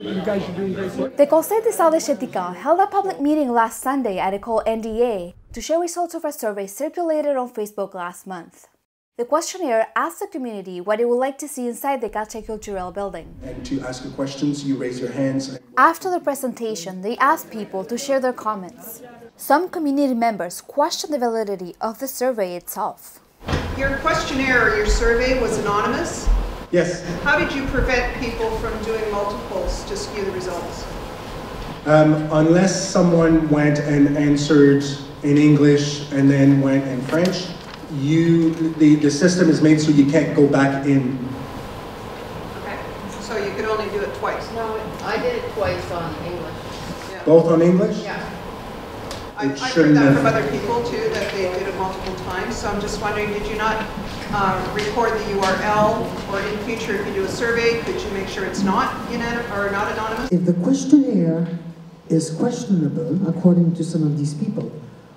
The Conseil des arts de Cheticamp held a public meeting last Sunday at Ecole NDA to share results of a survey circulated on Facebook last month. The questionnaire asked the community what it would like to see inside the Quartier Culturel building. And to ask your questions, you raise your hands. After the presentation, they asked people to share their comments. Some community members questioned the validity of the survey itself. Your questionnaire or your survey was anonymous. Yes. How did you prevent people from doing multiples to skew the results? Um, unless someone went and answered in English and then went in French, you the, the system is made so you can't go back in. Okay. So you could only do it twice? No, I did it twice on English. Both on English? Yeah. I- It I've heard shouldn't that have- from other people too, that they did it multiple times. So I'm just wondering, did you not uh, record the URL? Or in future, if you do a survey, could you make sure it's not or not anonymous? If the questionnaire is questionable, according to some of these people,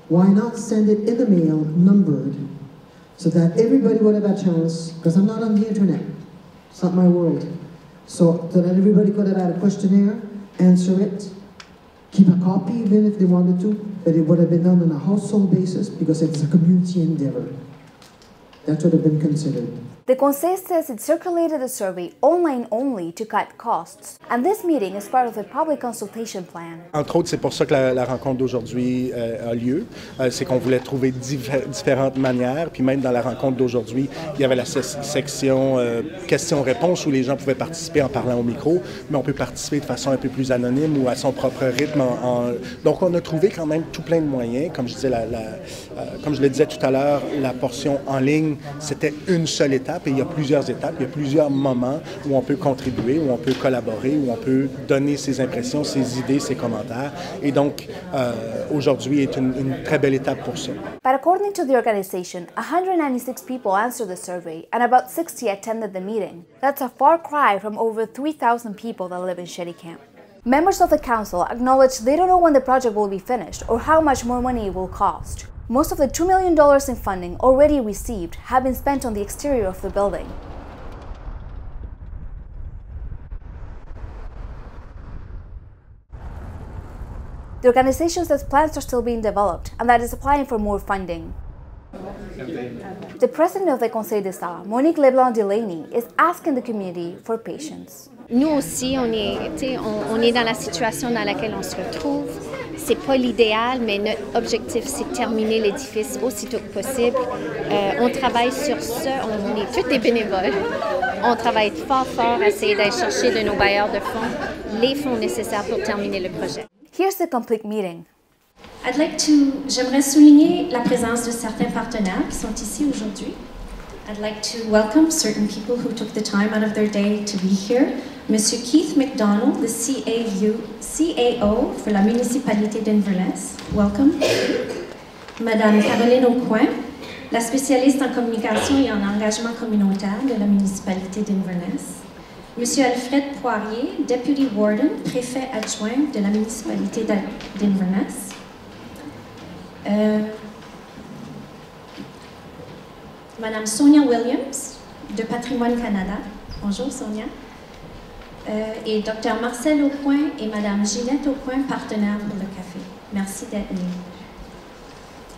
why not send it in the mail numbered so that everybody would have a chance? Because I'm not on the internet, it's not my world. So, so that everybody could have had a questionnaire, answer it, keep a copy even if they wanted to, but it would have been done on a household basis because it's a community endeavor. That should have been considered. The Conseil says it circulated the survey online only to cut costs, and this meeting is part of the public consultation plan. Entre autres, c'est pour ça que la, la rencontre d'aujourd'hui euh, a lieu. Euh, c'est qu'on voulait trouver diffé- différentes manières. Puis même dans la rencontre d'aujourd'hui, il y avait la se- section euh, questions-réponses où les gens pouvaient participer en parlant au micro, mais on peut participer de façon un peu plus anonyme ou à son propre rythme. en- en- Donc on a trouvé quand même tout plein de moyens. Comme je disais, la- la- euh, comme je le disais tout à l'heure, la portion en ligne, c'était une seule étape et il y a plusieurs étapes, il y a plusieurs moments où on peut contribuer, où on peut collaborer, où on peut donner ses impressions, ses idées, ses commentaires. Et donc, euh, aujourd'hui est une, très belle étape pour ça. But according to the organization, 196 people answered the survey and about 60 attended the meeting. That's a far cry from over 3,000 people that live in Shetty Camp. Members of the council acknowledge they don't know when the project will be finished or how much more money it will cost. Most of the $2 million in funding already received have been spent on the exterior of the building. The organization says plans are still being developed and that is applying for more funding. The president of the Conseil des arts, Monique Leblanc Delaney, is asking the community for patience. Nous aussi, on est, tu sais, on, on est dans la situation dans laquelle on se retrouve. C'est pas l'idéal, mais notre objectif, c'est de terminer l'édifice aussitôt que possible. Euh, on travaille sur ça. On est tous des bénévoles. On travaille fort, fort à essayer d'aller chercher de nos bailleurs de fonds les fonds nécessaires pour terminer le projet. Here's the complete meeting. I'd like to, j'aimerais souligner la présence de certains partenaires qui sont ici aujourd'hui. I'd like to welcome certain people who took the time out of their day to be here. Monsieur Keith McDonald, the CAO for la municipalité d'Inverness. Welcome. Madame Caroline Aucoin, la spécialiste en communication et en engagement communautaire de la municipalité d'Inverness. Monsieur Alfred Poirier, Deputy Warden, préfet adjoint de la municipalité d'Inverness. Euh, Madame Sonia Williams, de Patrimoine Canada. Bonjour Sonia. Euh, et Dr Marcel Aucoin et Madame Ginette Aucoin, partenaires pour le café. Merci d'être venus.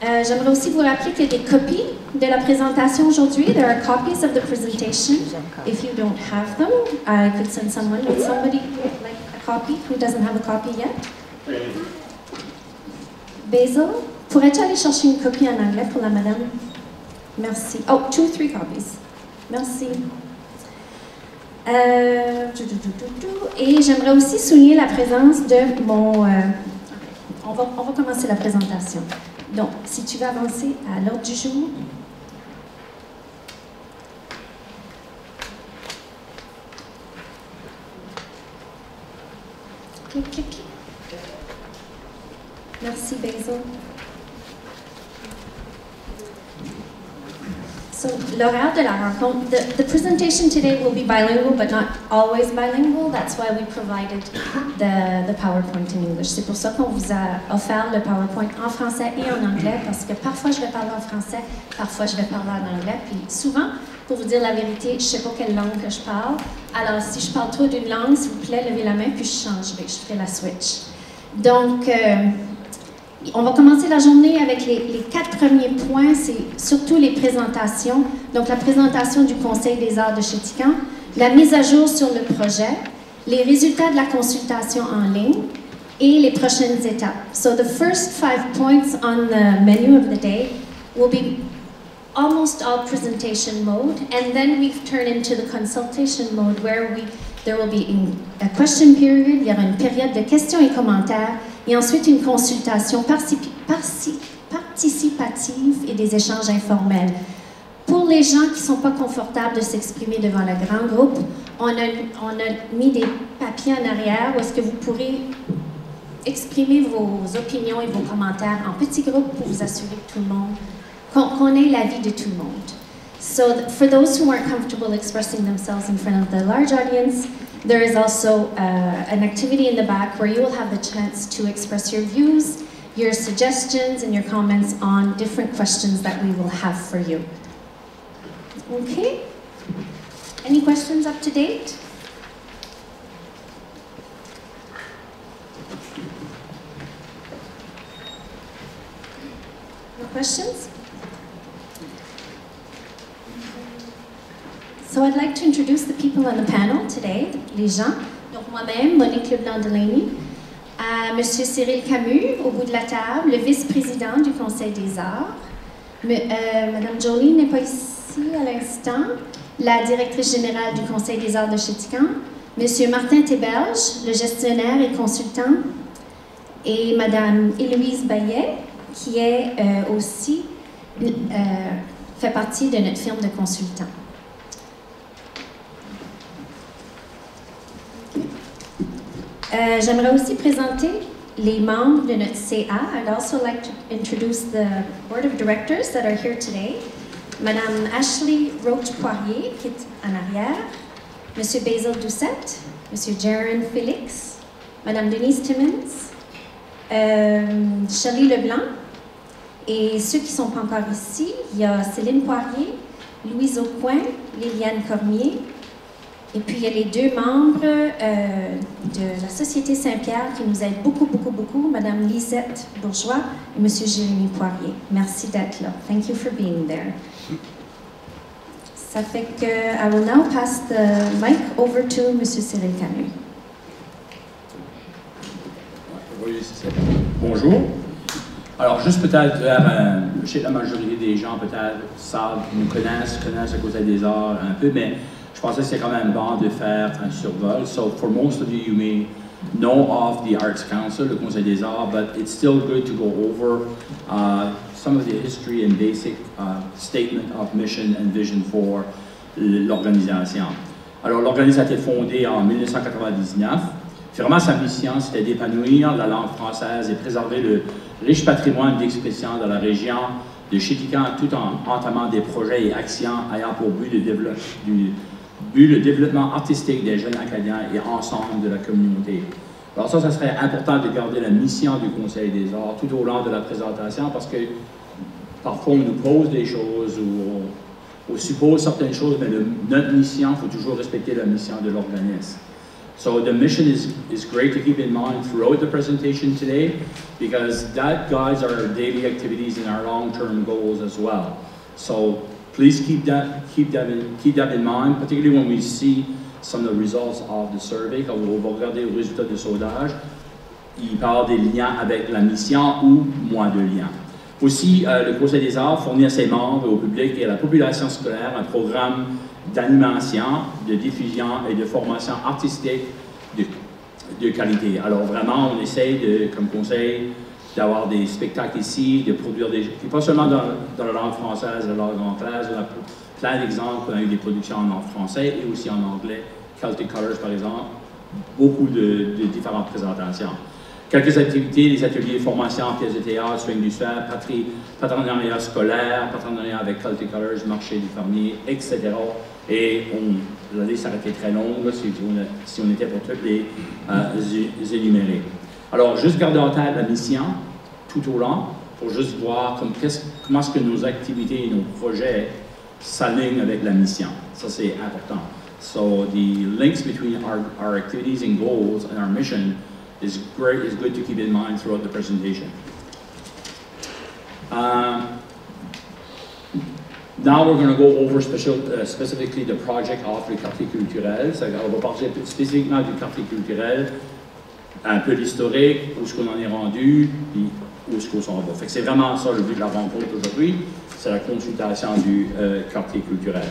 Euh, J'aimerais aussi vous rappeler qu'il y a des copies de la présentation aujourd'hui. There are copies of the presentation. If you don't have them, I could send someone. Would somebody like a copy? Who doesn't have a copy yet? Basil, pourrais-tu aller chercher une copie en anglais pour la madame? Merci. Oh, two, three copies. Merci. Euh, et j'aimerais aussi souligner la présence de mon... euh, on, va, on va commencer la présentation. Donc, si tu veux avancer à l'ordre du jour. Merci, Basil. So, de la rencontre, the, the presentation today will be bilingual, but not always bilingual. That's why we provided the, the PowerPoint in English. C'est pour ça qu'on vous a offert le PowerPoint en français et en anglais, parce que parfois je vais parler en français, parfois je vais parler en anglais. Puis souvent, pour vous dire la vérité, je sais pas quelle langue que je parle. Alors, si je parle trop d'une langue, s'il vous plaît, levez la main, puis je changerai, je ferai la switch. Donc, euh, on va commencer la journée avec les, les quatre premiers points, c'est surtout les présentations. Donc, la présentation du Conseil des arts de Chétican, la mise à jour sur le projet, les résultats de la consultation en ligne et les prochaines étapes. So, the first five points on the menu of the day will be almost all presentation mode, and then we've turned into the consultation mode where we there will be a question period, il y aura une période de questions et commentaires, et ensuite une consultation participative et des échanges informels. Pour les gens qui ne sont pas confortables de s'exprimer devant le grand groupe, on a, on a mis des papiers en arrière où est-ce que vous pourrez exprimer vos opinions et vos commentaires en petits groupes pour vous assurer que tout le monde qu'on qu'on ait l'avis de tout le monde. So th- for those who aren't comfortable expressing themselves in front of the large audience, there is also uh, an activity in the back where you will have the chance to express your views, your suggestions, and your comments on different questions that we will have for you. Okay? Any questions up to date? No questions? So I'd like to introduce the people on the panel today, les gens. Donc moi-même, Monique Leblanc-Delaney, à Monsieur Cyril Camus, au bout de la table, le vice-président du Conseil des arts. Euh, Madame Jolie n'est pas ici à l'instant. La directrice générale du Conseil des arts de Chétican. Monsieur Martin Théberge, le gestionnaire et consultant. Et Madame Héloïse Bayet, qui est euh, aussi euh, fait partie de notre firme de consultants. Euh, J'aimerais aussi présenter les membres de notre CA. I'd also like to introduce the board of directors that are here today. Madame Ashley Roach-Poirier, qui est en arrière. Monsieur Basil Doucette. Monsieur Jaron Félix. Madame Denise Timmons. Euh, Leblanc. Et ceux qui ne sont pas encore ici, il y a Céline Poirier, Louise Aucoin, Liliane Cormier, et puis, il y a les deux membres euh, de la Société Saint-Pierre qui nous aident beaucoup, beaucoup, beaucoup, Madame Lisette Bourgeois et Monsieur Jérémy Poirier. Merci d'être là. Thank you for being there. Ça fait que I will now pass the mic over to Monsieur Cyril ça. Bonjour. Alors, juste peut-être, euh, je sais que la majorité des gens peut-être savent, nous connaissent, connaissent le Conseil des Arts un peu, mais pensais que quand même bon de faire un survol. So, for most of you, you may know of the Arts Council, le Conseil des Arts, but it's still good to go over uh, some of the history and basic uh, statement of mission and vision for l'organisation. Alors, l'organisation a été fondée en 1999. Vraiment, sa mission, c'était d'épanouir la langue française et préserver le riche patrimoine d'expression de la région de Chétican tout en entamant des projets et actions ayant pour but le, développe- du- but le développement artistique des jeunes acadiens et ensemble de la communauté. Alors ça, ça serait important de garder la mission du Conseil des arts tout au long de la présentation parce que parfois on nous pose des choses ou on, suppose certaines choses, mais notre mission, il faut toujours respecter la mission de l'organisme. So the mission is, is great to keep in mind throughout the presentation today because that guides our daily activities and our long-term goals as well. So please keep that, keep that, in, keep that in mind, particularly when we see some of the results of the survey, quand on va regarder le résultat du sondage, il parle des liens avec la mission ou moins de liens. Aussi, euh, le Conseil des arts fournit à ses membres, au public et à la population scolaire un programme d'animation, de diffusion et de formation artistique de, de qualité. Alors vraiment, on essaye, de, comme conseil, d'avoir des spectacles ici, de produire des... et pas seulement dans, la langue française, la langue anglaise, on a plein d'exemples, on a eu des productions en français et aussi en anglais, Celtic Colors par exemple, beaucoup de, de différentes présentations. Quelques activités, les ateliers formation en pièces de théâtre, swing du soir, patri- partenariat scolaire, partenariat avec Celtic Colors, marché du fermier, etc. Et on, la liste aurait été très longue si, on, était pour toutes les euh, énumérer. Alors, juste garder en tête la mission tout au long pour juste voir comme, qu'est-ce- comment est-ce que nos activités et nos projets s'alignent avec la mission. Ça, c'est important. So the links between our, our activities and goals and our mission is great, is good to keep in mind throughout the presentation. Um, now we're going to go over special, uh, specifically the project of le quartier culturel. Ça, on va parler spécifiquement du quartier culturel, un peu l'historique, où est-ce qu'on en est rendu, puis où est-ce qu'on s'en va. C'est vraiment ça le but de la rencontre aujourd'hui, c'est la consultation du euh, quartier culturel.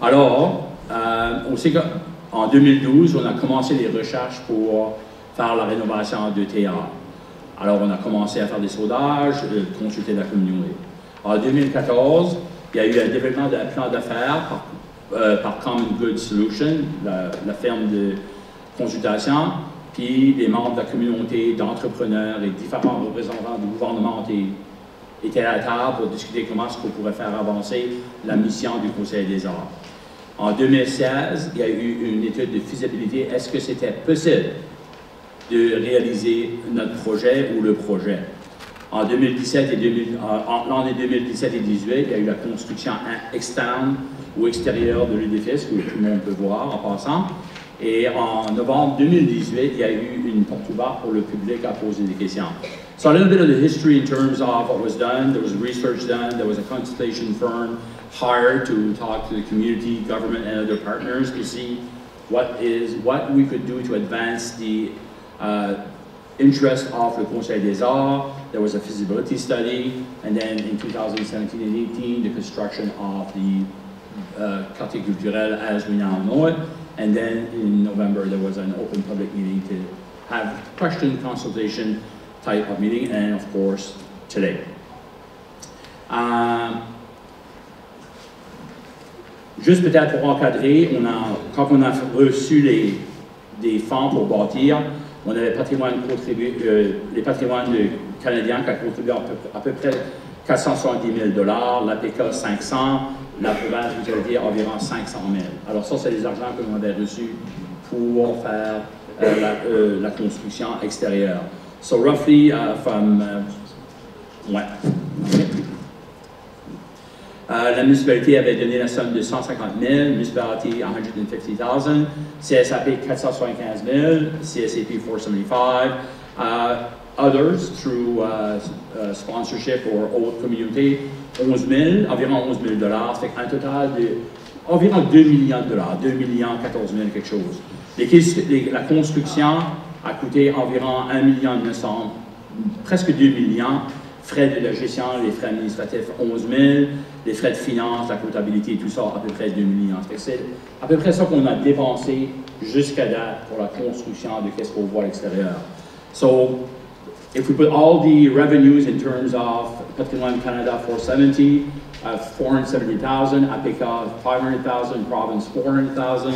Alors, euh, on sait qu'en 2012, on a commencé les recherches pour faire la rénovation de théâtre. Alors, on a commencé à faire des sondages, euh, consulter la communauté. En 2014, il y a eu un développement d'un plan d'affaires par, euh, Common Good Solution, la, la, de consultation, puis les membres de la communauté, d'entrepreneurs et différents représentants du gouvernement étaient à la table pour discuter comment est-ce qu'on pourrait faire avancer la mission du Conseil des arts. En 2016, il y a eu une étude de faisabilité. Est-ce que c'était possible de réaliser notre projet ou le projet? En 2017 et 2000, l'année 2017 et 2018, il y a eu la construction externe ou extérieure de l'édifice, que tout le monde peut voir en passant. Et en novembre 2018, il y a eu une porte ouverte pour le public à poser des questions. So a little bit of the history in terms of what was done. There was research done. There was a consultation firm hired to talk to the community, government, and other partners to see what is what we could do to advance the uh, interest of the Conseil des Arts. There was a feasibility study, and then in 2017 and 18, the construction of the uh, Quartier Culturel as we now know it. And then in November, there was an open public meeting to have question consultation type of meeting, and of course, today. Um, Juste peut-être pour encadrer, on a, quand on a reçu les, des fonds pour bâtir, on avait patrimoine contribué, euh, les patrimoines canadiens qui ont contribué à peu, près 470 000 l'APK 500, la province, vous allez dire, environ 500 000 Alors ça, c'est les argents que l'on avait reçus pour faire euh, la, euh, la, construction extérieure. So roughly uh, from, ouais. Euh, la municipalité avait donné la somme de 150 000, municipality 150 000, CSAP 475 000, CSAP 475 uh, others through uh, uh, sponsorship or old community, 11 000, environ 11 000 dollars, un total de environ 2 millions de dollars, 2 millions 14 000 quelque chose. Les, la construction a coûté environ 1 million 900, presque 2 millions, frais de la gestion, les frais administratifs 11 000, les frais de finance, la comptabilité, tout ça, à peu près 2 millions. C'est à peu près ça qu'on a dépensé jusqu'à date pour la construction de qu'est-ce qu'on voit à l'extérieur. So, if we put all the revenues in terms of Patrimoine Canada 470, uh, 470,000, APECA 500,000, province 400,000,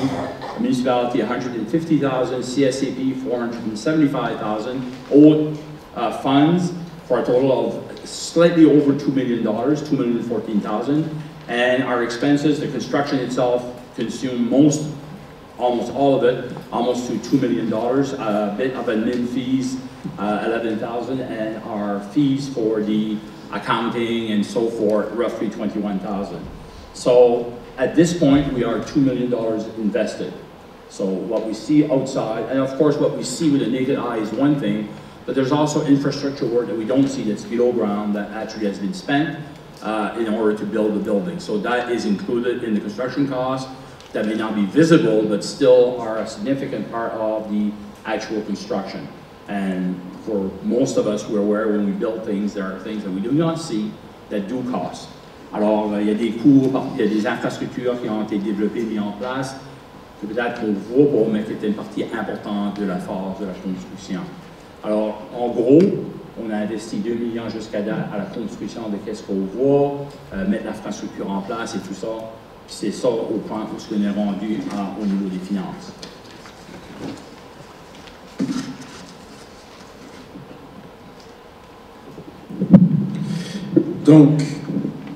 municipality 150,000, CSAP 475,000, old uh, funds for a total of slightly over $2 million, 2,014,000. And our expenses, the construction itself, consumed most, almost all of it, almost to $2 million. A bit of admin fees, uh, 11,000, and our fees for the accounting and so forth, roughly 21,000. So at this point, we are $2 million invested. So what we see outside, and of course what we see with the naked eye is one thing, but there's also infrastructure work that we don't see that's below ground that actually has been spent uh, in order to build the building. So that is included in the construction cost that may not be visible, but still are a significant part of the actual construction. And for most of us who are aware when we build things, there are things that we do not see that do cost. Alors, il y a des cours, il y a des infrastructures qui ont été développées, mises en place, que peut-être qu'on voit pas, mais qui étaient une partie importante de la phase de la construction. Alors, en gros, on a investi 2 millions jusqu'à date à la construction de qu'est-ce qu'on voit, euh, mettre l'infrastructure en place et tout ça. C'est ça au point où ce qu'on est rendu au niveau des finances. Donc,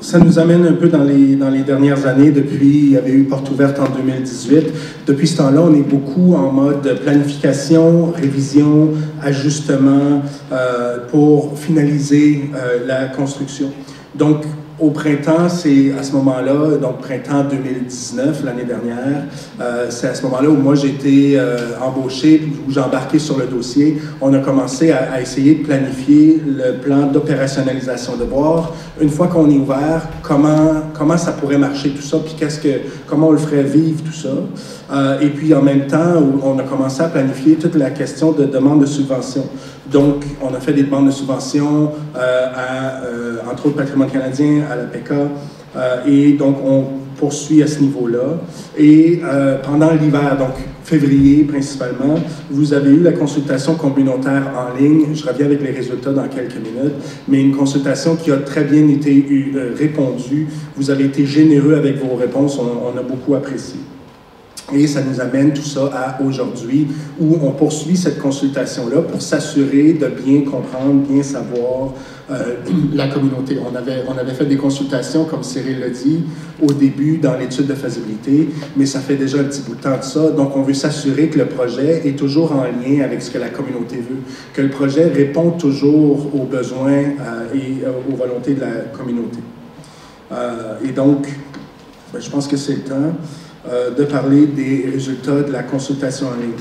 ça nous amène un peu dans les, dans les dernières années. Depuis, il y avait eu porte ouverte en 2018. Depuis ce temps-là, on est beaucoup en mode planification, révision, ajustement euh, pour finaliser euh, la construction. Donc, au printemps, c'est à ce moment-là, donc printemps 2019, l'année dernière, euh, c'est à ce moment-là où moi j'ai été euh, embauché, où j'ai embarqué sur le dossier. On a commencé à, essayer de planifier le plan d'opérationnalisation, de voir, une fois qu'on est ouvert, comment, comment ça pourrait marcher tout ça, puis qu'est-ce que, comment on le ferait vivre tout ça. Euh, et puis en même temps, on a commencé à planifier toute la question de demande de subvention. Donc, on a fait des demandes de subvention euh, à, euh, entre autres, Patrimoine canadien, à la PECA, et donc on poursuit à ce niveau-là. Et pendant l'hiver, donc février principalement, vous avez eu la consultation communautaire en ligne. Je reviens avec les résultats dans quelques minutes, mais une consultation qui a très bien été répondue. Vous avez été généreux avec vos réponses, on, on a beaucoup apprécié. Et ça nous amène tout ça à aujourd'hui, où on poursuit cette consultation-là pour s'assurer de bien comprendre, bien savoir euh, la communauté. On avait, on avait fait des consultations, comme Cyril l'a dit, au début dans l'étude de faisabilité, mais ça fait déjà un petit bout de temps de ça. Donc, on veut s'assurer que le projet est toujours en lien avec ce que la communauté veut, que le projet répond toujours aux besoins euh, et euh, aux volontés de la communauté. et donc, ben, je pense que c'est le temps. Euh, de parler des résultats de la consultation en ligne.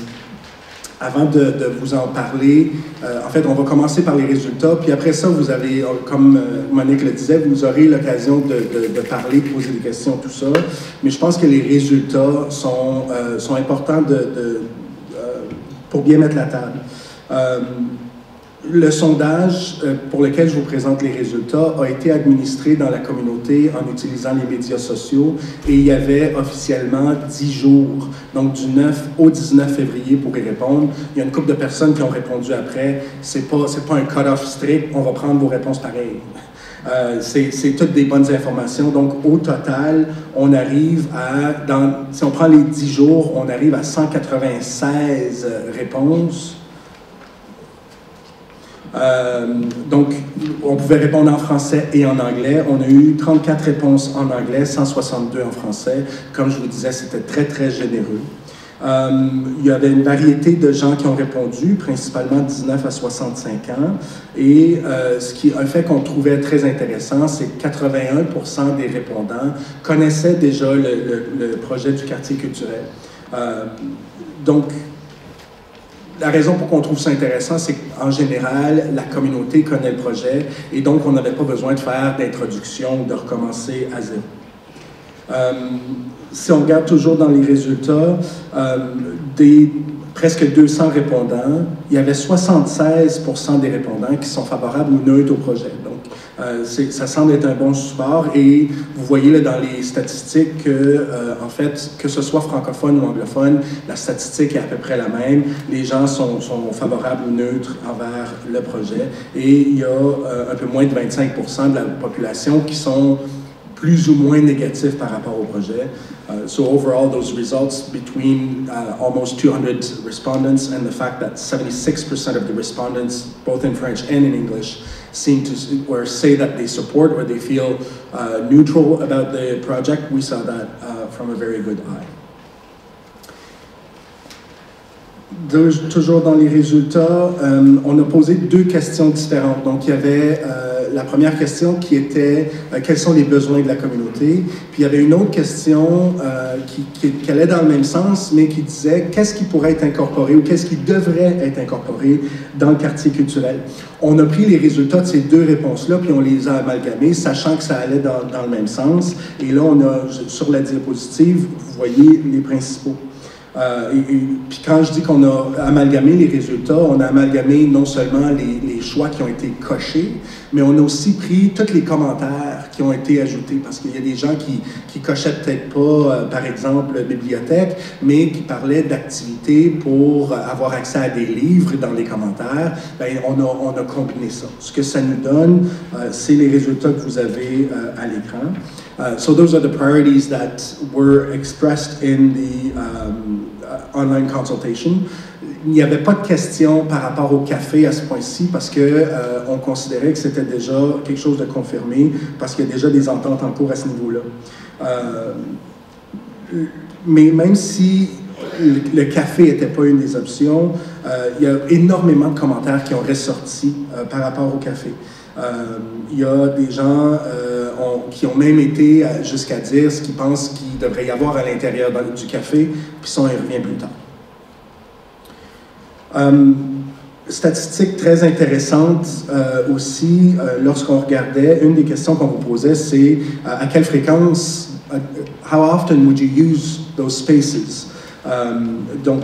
Avant de, vous en parler, euh, en fait, on va commencer par les résultats, puis après ça, vous avez, comme euh, Monique le disait, vous aurez l'occasion de, parler, de poser des questions, tout ça. Mais je pense que les résultats sont, sont importants pour bien mettre la table. Le sondage euh, pour lequel je vous présente les résultats a été administré dans la communauté en utilisant les médias sociaux et il y avait officiellement 10 jours, donc du 9 au 19 février pour y répondre. Il y a une couple de personnes qui ont répondu après. C'est pas, pas un cut-off strict, on va prendre vos réponses pareilles. Euh, c'est toutes des bonnes informations. Donc, au total, on arrive à, si on prend les 10 jours, on arrive à 196 réponses euh, donc, on pouvait répondre en français et en anglais. On a eu 34 réponses en anglais, 162 en français. Comme je vous disais, c'était très, très généreux. Euh, il y avait une variété de gens qui ont répondu, principalement 19 à 65 ans. Et euh, ce qui, un fait qu'on trouvait très intéressant, c'est que 81% des répondants connaissaient déjà le, le, projet du quartier culturel. donc, la raison pour qu'on trouve ça intéressant, c'est qu'en général, la communauté connaît le projet et donc on n'avait pas besoin de faire d'introduction ou de recommencer à zéro. Euh, si on regarde toujours dans les résultats, euh, des presque 200 répondants, il y avait 76 des répondants qui sont favorables ou neutres au projet. Euh, ça semble être un bon support et vous voyez là, dans les statistiques que, euh, en fait, que ce soit francophone ou anglophone, la statistique est à peu près la même. Les gens sont, sont favorables ou neutres envers le projet et il y a euh, un peu moins de 25% de la population qui sont plus ou moins négatifs par rapport au projet. Uh, so overall, those results between uh, almost 200 respondents and the fact that 76% of the respondents, both in French and in English, seem to or say that they support or they feel uh, neutral about the project, we saw that uh, from a very good eye. toujours dans les résultats, euh, on a posé deux questions différentes. Donc, il y avait euh, la première question qui était euh, quels sont les besoins de la communauté? Puis, il y avait une autre question qui, qui, allait dans le même sens, mais qui disait qu'est-ce qui pourrait être incorporé ou qu'est-ce qui devrait être incorporé dans le quartier culturel? On a pris les résultats de ces deux réponses-là, puis on les a amalgamés, sachant que ça allait dans, dans le même sens. Et là, on a, sur la diapositive, vous voyez les principaux. Euh, et, puis quand je dis qu'on a amalgamé les résultats, on a amalgamé non seulement les, choix qui ont été cochés, mais on a aussi pris tous les commentaires qui ont été ajoutés, parce qu'il y a des gens qui, qui cochaient peut-être pas, euh, par exemple, bibliothèque, mais qui parlaient d'activités pour avoir accès à des livres dans les commentaires. Bien, on, a, on a combiné ça. Ce que ça nous donne, euh, c'est les résultats que vous avez à l'écran. Uh, so those are the priorities that were expressed in the um, uh, online consultation. Il n'y avait pas de questions par rapport au café à ce point-ci parce que euh, on considérait que c'était déjà quelque chose de confirmé parce qu'il y a déjà des ententes en cours à ce niveau-là. Euh, mais même si le, café n'était pas une des options, euh, il y a énormément de commentaires qui ont ressorti par rapport au café. Il y a des gens ont, qui ont même été jusqu'à dire ce qu'ils pensent qu'il devrait y avoir à l'intérieur du café, puis ça, on y revient plus tard. statistique très intéressante aussi, lorsqu'on regardait, une des questions qu'on vous posait, c'est à quelle fréquence, how often would you use those spaces? donc,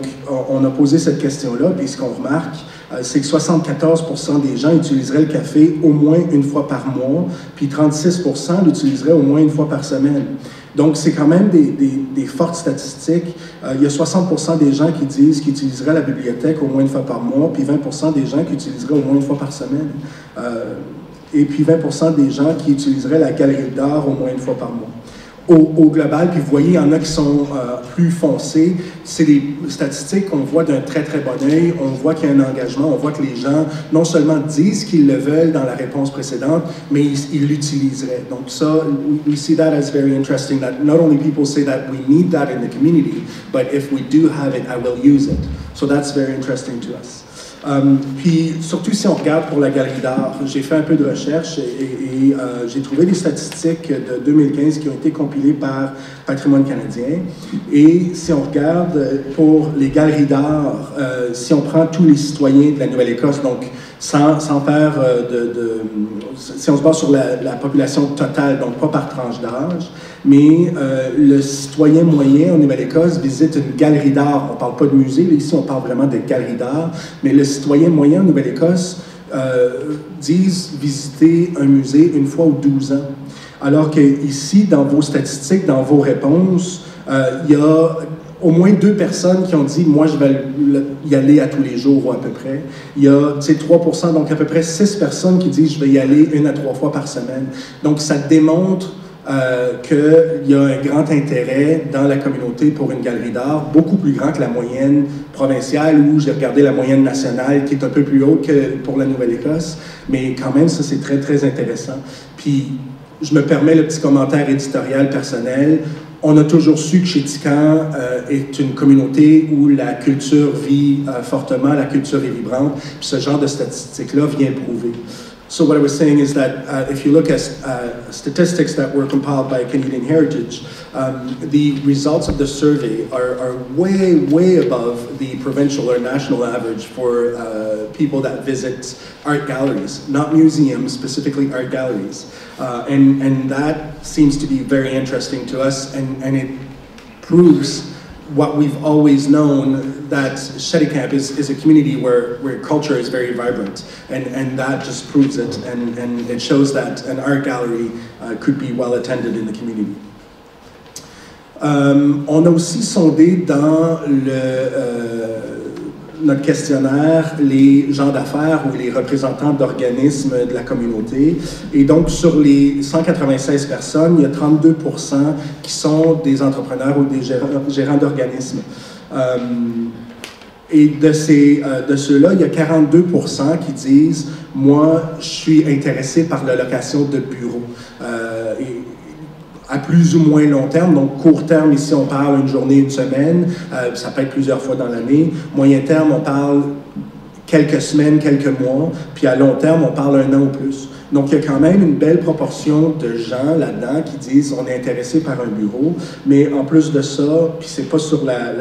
on a posé cette question-là, puis ce qu'on remarque, euh, c'est que 74% des gens utiliseraient le café au moins une fois par mois, puis 36% l'utiliseraient au moins une fois par semaine. Donc, c'est quand même des, fortes statistiques. Euh, il y a 60% des gens qui disent qu'ils utiliseraient la bibliothèque au moins une fois par mois, puis 20% des gens qui utiliseraient au moins une fois par semaine. Euh, et puis 20% des gens qui utiliseraient la galerie d'art au moins une fois par mois au, global, puis vous voyez, il y en a qui sont euh, plus foncés. C'est des statistiques qu'on voit d'un très, très bon œil. On voit qu'il y a un engagement, on voit que les gens non seulement disent qu'ils le veulent dans la réponse précédente, mais ils l'utiliseraient. Donc ça, we see that as very interesting, that not only people say that we need that in the community, but if we do have it, I will use it. So that's very interesting to us. Euh, puis surtout si on regarde pour la galerie d'art, j'ai fait un peu de recherche et, euh, j'ai trouvé des statistiques de 2015 qui ont été compilées par Patrimoine canadien. Et si on regarde pour les galeries d'art, euh, si on prend tous les citoyens de la Nouvelle-Écosse, donc sans, sans faire de, Si on se base sur la, la population totale, donc pas par tranche d'âge, mais euh, le citoyen moyen en Nouvelle-Écosse visite une galerie d'art. On ne parle pas de musée, ici on parle vraiment de galerie d'art, mais le citoyen moyen en Nouvelle-Écosse euh, disent visiter un musée une fois ou 12 ans. Alors que ici, dans vos statistiques, dans vos réponses, euh, il y a au moins deux personnes qui ont dit Moi, je vais y aller à tous les jours ou à peu près. Il y a 3 donc à peu près six personnes qui disent Je vais y aller une à trois fois par semaine. Donc, ça démontre euh, qu'il y a un grand intérêt dans la communauté pour une galerie d'art, beaucoup plus grand que la moyenne provinciale, où j'ai regardé la moyenne nationale, qui est un peu plus haute que pour la Nouvelle-Écosse. Mais quand même, ça, c'est très, très intéressant. Puis, je me permets le petit commentaire éditorial personnel. On a toujours su que chez Tican euh, est une communauté où la culture vit euh, fortement, la culture est vibrante, puis ce genre de statistiques-là vient prouver. So what I was saying is that uh, if you look at uh, statistics that were compiled by Canadian Heritage, um, the results of the survey are, are, way, way above the provincial or national average for uh, people that visit art galleries, not museums, specifically art galleries. Uh, and, and that seems to be very interesting to us, and, and it proves what we've always known that Cheticamp is, is a community where, where culture is very vibrant, and, and that just proves it, and, and it shows that an art gallery uh, could be well attended in the community. Um, on a aussi sondé dans le, euh, notre questionnaire les gens d'affaires ou les représentants d'organismes de la communauté. Et donc, sur les 196 personnes, il y a 32 qui sont des entrepreneurs ou des gérants, d'organismes. Euh, et de, ces, euh, de ceux-là, il y a 42% qui disent Moi, je suis intéressé par la location de bureaux. À plus ou moins long terme. Donc, court terme, ici, on parle une journée, une semaine. Euh, ça peut être plusieurs fois dans l'année. Moyen terme, on parle quelques semaines, quelques mois. Puis à long terme, on parle un an ou plus. Donc, il y a quand même une belle proportion de gens là-dedans qui disent on est intéressé par un bureau. Mais en plus de ça, puis c'est pas sur la,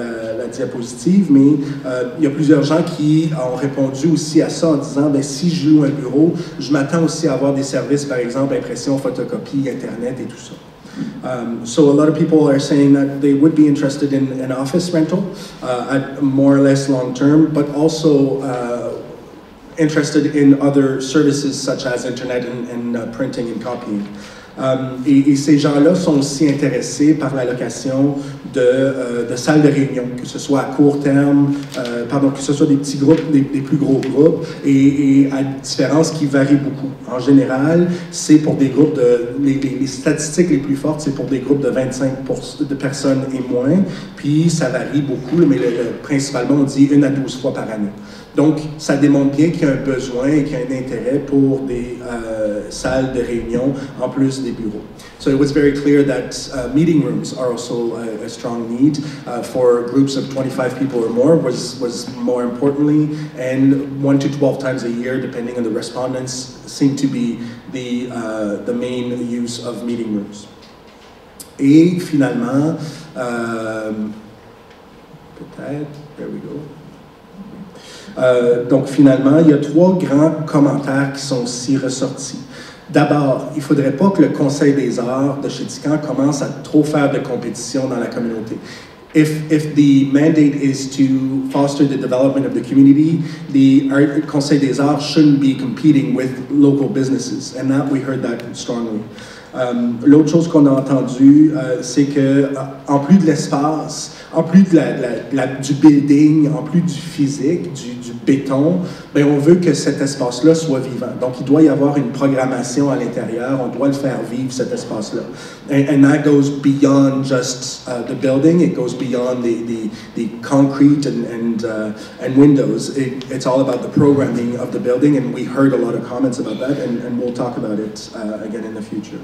diapositive, mais euh, il y a plusieurs gens qui ont répondu aussi à ça en disant ben, si je loue un bureau, je m'attends aussi à avoir des services, par exemple, impression, photocopie, Internet et tout ça. Um, so a lot of people are saying that they would be interested in an office rental uh, at more or less long term, but also uh, interested in other services such as internet and, and uh, printing and copying. Um, et, ces gens-là sont aussi intéressés par la location de, euh, salles de réunion, que ce soit à court terme, euh, pardon, que ce soit des petits groupes, des, plus gros groupes, et, et, à différence qui varie beaucoup. En général, c'est pour des groupes de, les, statistiques les plus fortes, c'est pour des groupes de 25 de personnes et moins, puis ça varie beaucoup, mais le, principalement on dit une à 12 fois par année. Donc, ça démontre bien qu'il y a un besoin et qu'il y a un intérêt pour des euh, salles de réunion en plus des bureaux. So it was very clear that uh, meeting rooms are also a, a strong need uh, for groups of 25 people or more was, was more importantly, and 1 to 12 times a year, depending on the respondents, seemed to be the, uh, the main use of meeting rooms. Et finalement, euh, peut-être, there we go. Euh, donc finalement, il y a trois grands commentaires qui sont aussi ressortis. D'abord, il ne faudrait pas que le Conseil des arts de Chétican commence à trop faire de compétition dans la communauté. If, if the mandate is to foster the development of the community, the Art, Conseil des Arts shouldn't be competing with local businesses. And that we heard that strongly. Um, L'autre chose qu'on a entendu, euh, c'est que euh, en plus de l'espace, en plus du building, en plus du physique, du, du béton, bien, on veut que cet espace-là soit vivant. Donc, il doit y avoir une programmation à l'intérieur. On doit le faire vivre, cet espace-là. And, and, that goes beyond just uh, the building. It goes beyond the, the, the concrete and, and, uh, and windows. It, it's all about the programming of the building, and we heard a lot of comments about that, and, and we'll talk about it uh, again in the future.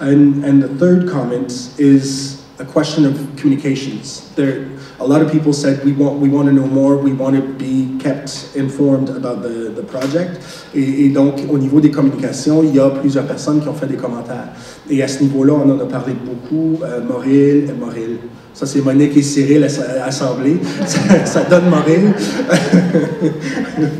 And, and the third comment is a question of communications. There, a lot of people said we want, we want to know more, we want to be kept informed about the, the project. Et, et, donc, au niveau des communications, il y a plusieurs personnes qui ont fait des commentaires. Et à ce niveau-là, on en a parlé beaucoup. Euh, Moril, euh, Moril, ça c'est Monique et Cyril assemblés. ça, ça donne Moril.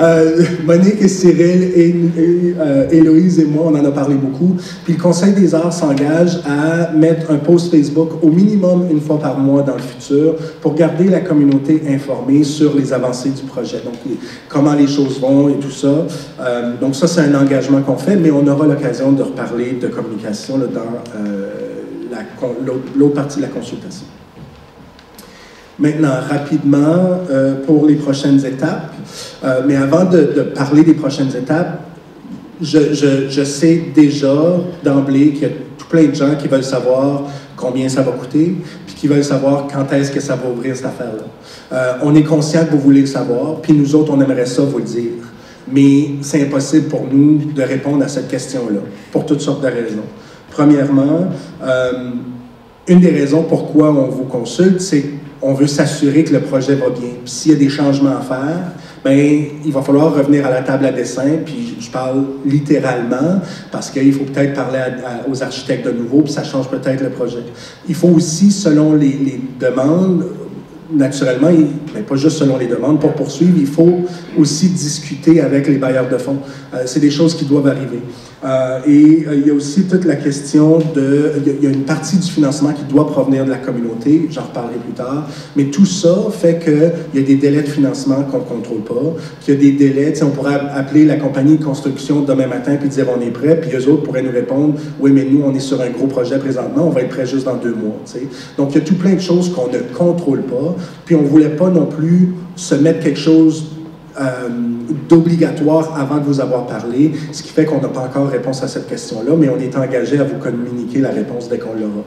Euh, Monique et Cyril et, et euh, Héloïse et moi, on en a parlé beaucoup. Puis le Conseil des arts s'engage à mettre un post Facebook au minimum une fois par mois dans le futur pour garder la communauté informée sur les avancées du projet. Donc, comment les choses vont et tout ça. Euh, donc, ça, c'est un engagement qu'on fait, mais on aura l'occasion de reparler de communication là, dans euh, l'autre partie de la consultation. Maintenant, rapidement, euh, pour les prochaines étapes, euh, mais avant de, parler des prochaines étapes, je sais déjà d'emblée qu'il y a tout plein de gens qui veulent savoir combien ça va coûter, puis qui veulent savoir quand est-ce que ça va ouvrir cette affaire-là. Euh, on est conscient que vous voulez le savoir, puis nous autres, on aimerait ça vous le dire. Mais c'est impossible pour nous de répondre à cette question-là, pour toutes sortes de raisons. Premièrement, euh, une des raisons pourquoi on vous consulte, c'est on veut s'assurer que le projet va bien. S'il y a des changements à faire, ben il va falloir revenir à la table à dessin, puis je parle littéralement, parce qu'il faut peut-être parler aux architectes de nouveau, puis ça change peut-être le projet. Il faut aussi, selon les, demandes, naturellement, mais pas juste selon les demandes, pour poursuivre, il faut aussi discuter avec les bailleurs de fonds. Euh, C'est des choses qui doivent arriver. Euh, et euh, il y a aussi toute la question de... Il y, a, une partie du financement qui doit provenir de la communauté, j'en reparlerai plus tard, mais tout ça fait qu'il y a des délais de financement qu'on ne contrôle pas, qu'il y a des délais, on pourrait appeler la compagnie de construction demain matin puis dire on est prêt, puis eux autres pourraient nous répondre oui, mais nous, on est sur un gros projet présentement, on va être prêt juste dans deux mois. Donc, il y a tout plein de choses qu'on ne contrôle pas, puis on ne voulait pas non plus se mettre quelque chose euh, d'obligatoire avant de vous avoir parlé, ce qui fait qu'on n'a pas encore réponse à cette question-là, mais on est engagé à vous communiquer la réponse dès qu'on l'aura.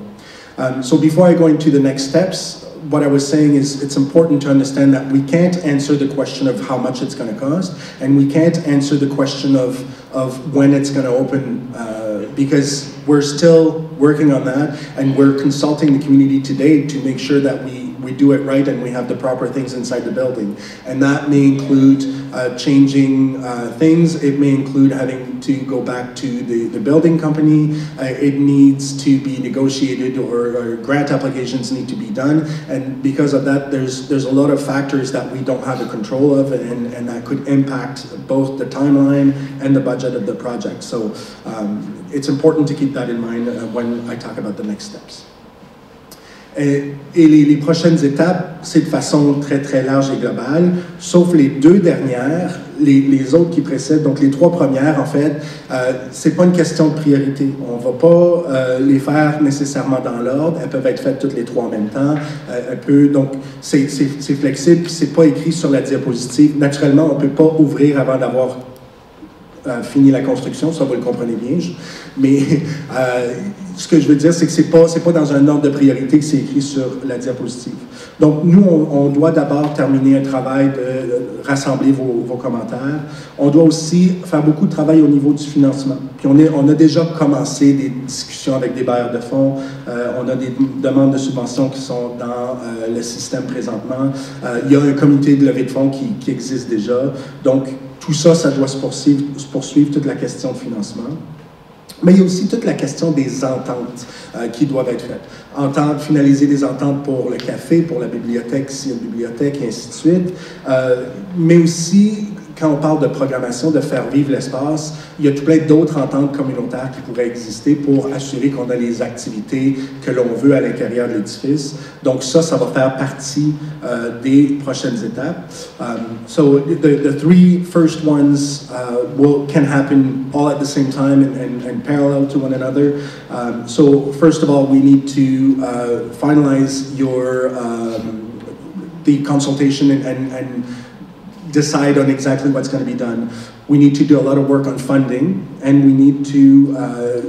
Um, so before I go into the next steps, what I was saying is it's important to understand that we can't answer the question of how much it's going to cost, and we can't answer the question of, of when it's going to open, uh, because we're still working on that, and we're consulting the community today to make sure that we we do it right and we have the proper things inside the building. And that may include uh, changing uh, things. It may include having to go back to the, the building company. Uh, it needs to be negotiated or, or, grant applications need to be done. And because of that, there's, there's a lot of factors that we don't have the control of and, and that could impact both the timeline and the budget of the project. So um, it's important to keep that in mind uh, when I talk about the next steps. Et, et les, prochaines étapes, c'est de façon très très large et globale, sauf les deux dernières, les, les autres qui précèdent, donc les trois premières en fait, euh, c'est pas une question de priorité. On va pas euh, les faire nécessairement dans l'ordre, elles peuvent être faites toutes les trois en même temps. Euh, peut, donc c'est flexible, puis c'est pas écrit sur la diapositive. Naturellement, on peut pas ouvrir avant d'avoir fini la construction, ça vous le comprenez bien. Je, mais euh, ce que je veux dire, c'est que c'est pas c'est pas dans un ordre de priorité que c'est écrit sur la diapositive. Donc, nous, on, doit d'abord terminer un travail de rassembler vos, commentaires. On doit aussi faire beaucoup de travail au niveau du financement. Puis on, est, on a déjà commencé des discussions avec des bailleurs de fonds. Euh, on a des demandes de subventions qui sont dans euh, le système présentement. Il y a un comité de levée de fonds qui, qui existe déjà. Donc, tout ça, ça doit se poursuivre, toute la question de financement. Mais il y a aussi toute la question des ententes euh, qui doivent être faites. Finaliser des ententes pour le café, pour la bibliothèque, s'il y a une bibliothèque, et ainsi de suite. Euh, mais aussi quand on parle de programmation, de faire vivre l'espace, il y a tout plein d'autres ententes communautaires qui pourraient exister pour assurer qu'on a les activités que l'on veut à l'intérieur de l'édifice. Donc ça, ça va faire partie euh, des prochaines étapes. Um, so the, the three first ones uh, will, can happen all at the same time and, and, and parallel to one another. Um, so first of all, we need to uh, finalize your um, the consultation and, decide on exactly what's going to be done. We need to do a lot of work on funding, and we need to uh,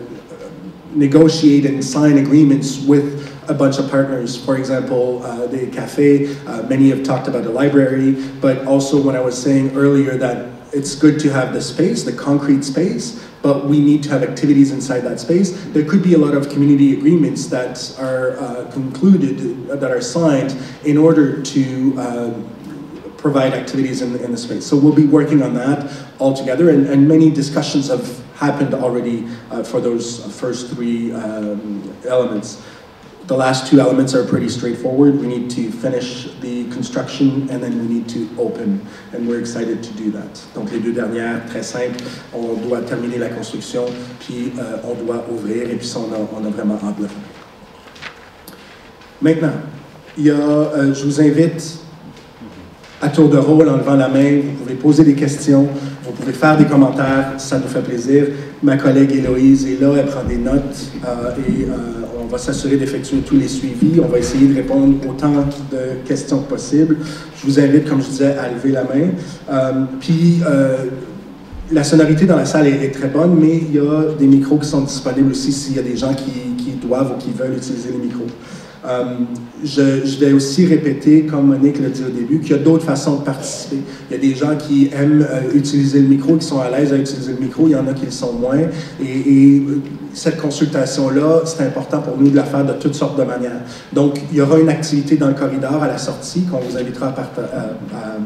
negotiate and sign agreements with a bunch of partners. For example, uh, the cafe, uh, many have talked about the library, but also when I was saying earlier that it's good to have the space, the concrete space, but we need to have activities inside that space. There could be a lot of community agreements that are uh, concluded, that are signed in order to um, provide activities in the, in the space. So we'll be working on that all together, and, and many discussions have happened already uh, for those first three um, elements. The last two elements are pretty straightforward. We need to finish the construction and then we need to open. And we're excited to do that. Donc les deux dernières, très simples, on doit terminer la construction, puis euh, on doit ouvrir, et puis on a, on a vraiment hâte de. Maintenant, il y a, euh, je vous invite à tour de rôle en levant la main. Vous pouvez poser des questions, vous pouvez faire des commentaires, ça nous fait plaisir. Ma collègue Héloïse est là, elle prend des notes euh, et euh, on va s'assurer d'effectuer tous les suivis. On va essayer de répondre autant de questions que possible. Je vous invite, comme je disais, à lever la main. Euh, puis, la sonorité dans la salle est, très bonne, mais il y a des micros qui sont disponibles aussi s'il y a des gens qui, qui doivent ou qui veulent utiliser les micros. Euh, je, vais aussi répéter, comme Monique l'a dit au début, qu'il y a d'autres façons de participer. Il y a des gens qui aiment euh, utiliser le micro, qui sont à l'aise à utiliser le micro, il y en a qui le sont moins. Et, euh, cette consultation-là, c'est important pour nous de la faire de toutes sortes de manières. Donc, il y aura une activité dans le corridor à la sortie qu'on vous invitera à, à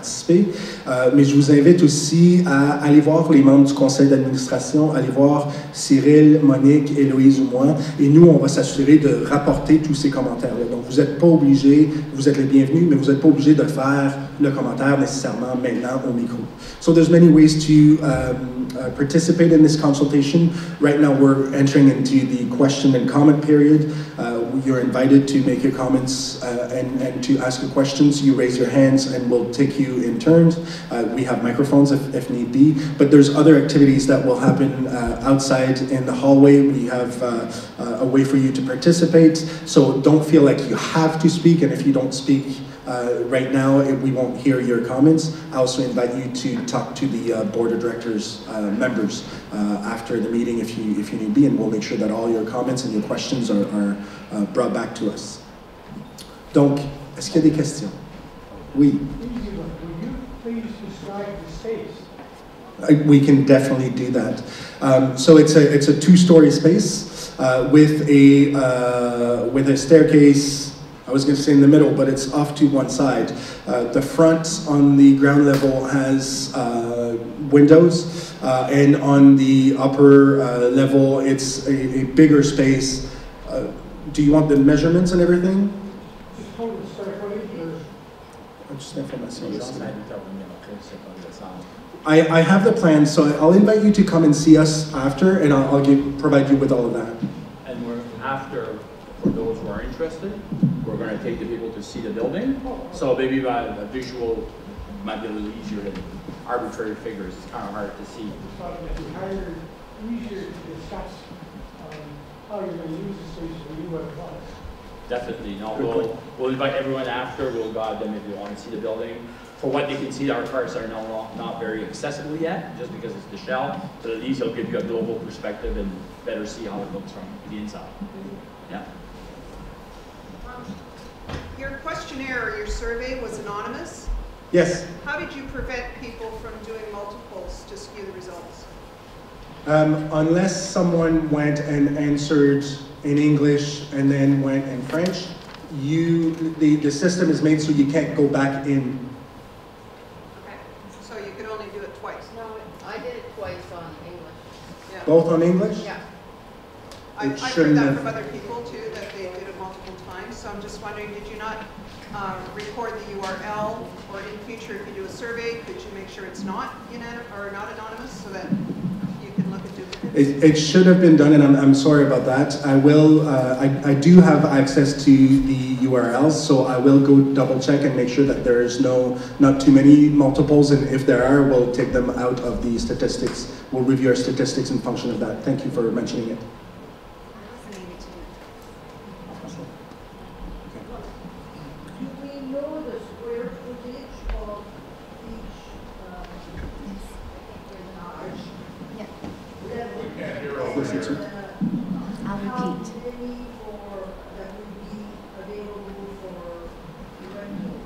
participer. Euh, mais je vous invite aussi à aller voir les membres du conseil d'administration, aller voir Cyril, Monique, Héloïse ou moi. Et nous, on va s'assurer de rapporter tous ces commentaires-là. Donc, vous n'êtes pas obligés, vous êtes les bienvenus, mais vous n'êtes pas obligés de faire le commentaire nécessairement maintenant au micro. So there's many ways to um, uh, participate in this consultation. Right now, we're entering into the question and comment period. Uh, you're invited to make your comments uh, and, and to ask your questions. You raise your hands and we'll take you in turns. Uh, we have microphones if, if need be, but there's other activities that will happen outside in the hallway. We have a way for you to participate, so don't feel like you have to speak, and if you don't speak, uh, right now, we won't hear your comments. I also invite you to talk to the uh, board of directors uh, members after the meeting if you, if you need be, and we'll make sure that all your comments and your questions are, are uh, brought back to us. Donc, est-ce qu'il y a des questions? Oui. We can definitely do that. Um, so it's a it's a two-story space uh, with a uh, with a staircase. I was going to say in the middle, but it's off to one side. Uh, the front on the ground level has uh, windows, uh, and on the upper uh, level, it's a, a bigger space do you want the measurements and everything? I, I have the plan, so I'll invite you to come and see us after, and I'll, I'll give, provide you with all of that. And we're after, for those who are interested, we're going to take the people to see the building. So maybe by a visual might be a little easier than arbitrary figures. It's kind of hard to see. It's easier to discuss um, how you're going to use the space for you what Definitely. No, we'll, we'll invite everyone after. We'll guide them if they want to see the building. For what they can see, our cars are not, not very accessible yet, just because it's the shell. But at least it'll give you a global perspective and better see how it looks from the inside. Yeah. your questionnaire or your survey was anonymous. Yes. How did you prevent people from doing multiples to skew the results? Um, unless someone went and answered in English and then went in French, you the, the system is made so you can't go back in. Okay. So you could only do it twice. No, I did it twice on English. Yeah. Both on English? Yeah. It I've, I've heard that have- from other people too, that they did it multiple times, so I'm just wondering, did you not uh, record the URL? Or in future, if you do a survey, could you make sure it's not or not anonymous, so that you can look at duplicates? It, it should have been done, and I'm, I'm sorry about that. I will, uh, I, I do have access to the URLs, so I will go double check and make sure that there is no, not too many multiples, and if there are, we'll take them out of the statistics. We'll review our statistics in function of that. Thank you for mentioning it. Do we know the square footage of each, uh, garage? Yeah. Level? Listen to- Uh, I'll How repeat. many for, that would be available for rental?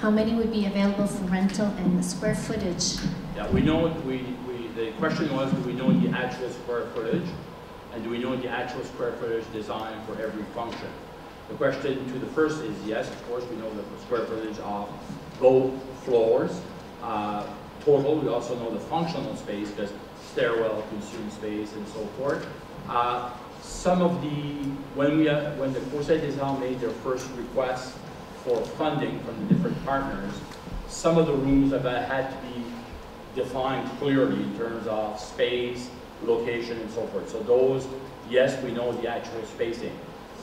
How many would be available for rental and the square footage? Yeah, we know, we, we, the question was, do we know the actual square footage? And do we know the actual square footage design for every function? The question to the first is yes, of course, we know the square footage of both floors. Uh, total, we also know the functional space, because stairwell consumes space and so forth. Uh, some of the, when we, uh, when the Conseil des made their first request for funding from the different partners, some of the rooms have had to be defined clearly in terms of space, location, and so forth. So those, yes, we know the actual spacing.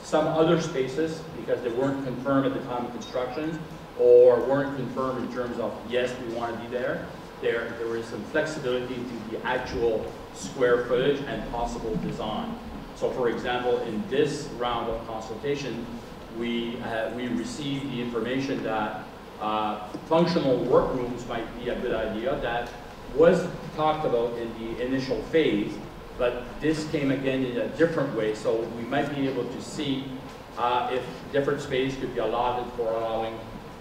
Some other spaces, because they weren't confirmed at the time of construction, or weren't confirmed in terms of, yes, we want to be there, there, there is some flexibility to the actual square footage and possible design. So for example, in this round of consultation, we, uh, we received the information that uh, functional workrooms might be a good idea. That was talked about in the initial phase, but this came again in a different way. So we might be able to see uh, if different space could be allotted for allowing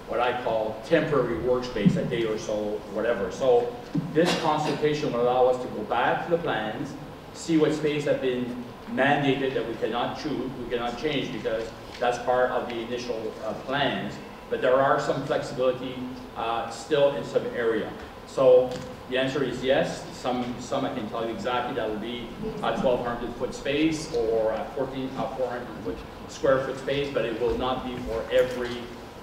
what I call temporary workspace, a day or so, whatever. So this consultation will allow us to go back to the plans, see what space have been mandated that we cannot choose, we cannot change because that's part of the initial uh, plans. But there are some flexibility uh, still in some area. So the answer is yes. Some, some I can tell you exactly that will be a 1,200 foot space or a 14, a 400 foot square foot space, but it will not be for every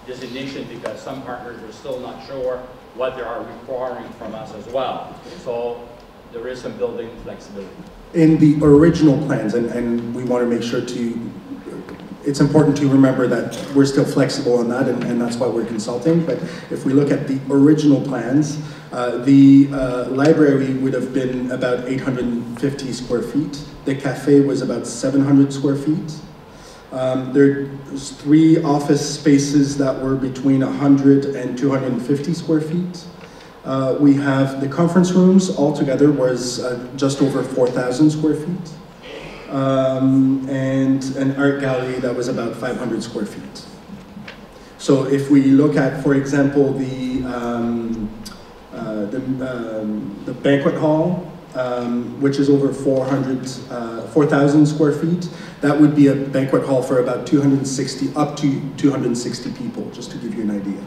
designation because some partners are still not sure what they are requiring from us as well. So there is some building flexibility. In the original plans, and, and we want to make sure to, it's important to remember that we're still flexible on that, and, and that's why we're consulting. But if we look at the original plans, uh, the uh, library would have been about 850 square feet. The cafe was about 700 square feet. Um, there's three office spaces that were between 100 and 250 square feet. Uh, we have the conference rooms altogether was uh, just over 4,000 square feet. Um, and an art gallery that was about 500 square feet. So if we look at, for example, the, um, uh, the, um, the banquet hall, um, which is over 400, uh, 4,000 square feet, that would be a banquet hall for about 260, up to 260 people, just to give you an idea.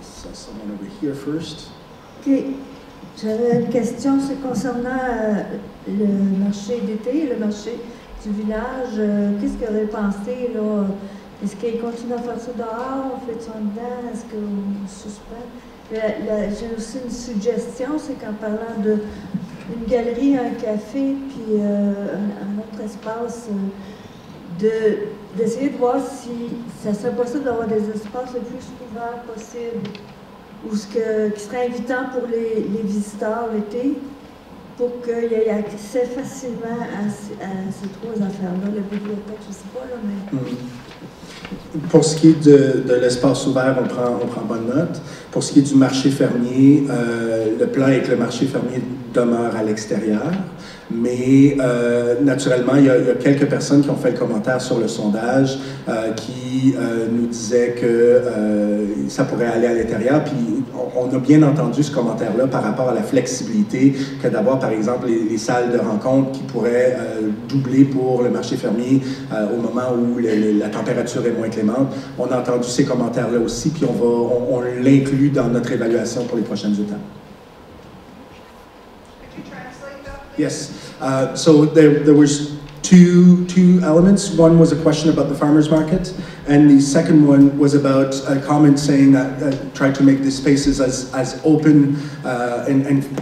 So someone over here first. Ok. J'avais une question, concernant euh, le marché d'été, le marché du village. Euh, Qu'est-ce que vous pensé, là? Est-ce qu'ils continuent à faire ça dehors? On fait ça en dedans? Est-ce qu'on suspend? J'ai aussi une suggestion, c'est qu'en parlant de une galerie, un café, puis euh, un, autre espace, euh, de- d'essayer de, voir si ça serait possible d'avoir des espaces le plus ouverts possible ou ce que, qui serait invitant pour les, les visiteurs l'été, pour qu'il y ait accès facilement à, ces- trois affaires-là. La bibliothèque, je ne sais pas, là, mais... Pour ce qui est de, de l'espace ouvert, on prend, on prend bonne note. Pour ce qui est du marché fermier, euh, le plan est que le marché fermier demeure à l'extérieur. Mais euh, naturellement, il y, a, quelques personnes qui ont fait le commentaire sur le sondage euh, qui euh, nous disaient que ça pourrait aller à l'intérieur. Puis on, a bien entendu ce commentaire-là par rapport à la flexibilité que d'avoir, par exemple, les, salles de rencontre qui pourraient doubler pour le marché fermier au moment où la température est moins clémente. On a entendu ces commentaires-là aussi, puis on, va, on l'inclut dans notre évaluation pour les prochaines étapes. Yes. Uh, so there, there was two, two elements. One was a question about the farmer's market, and the second one was about a comment saying that uh, try to make the spaces as, as open uh, and, and,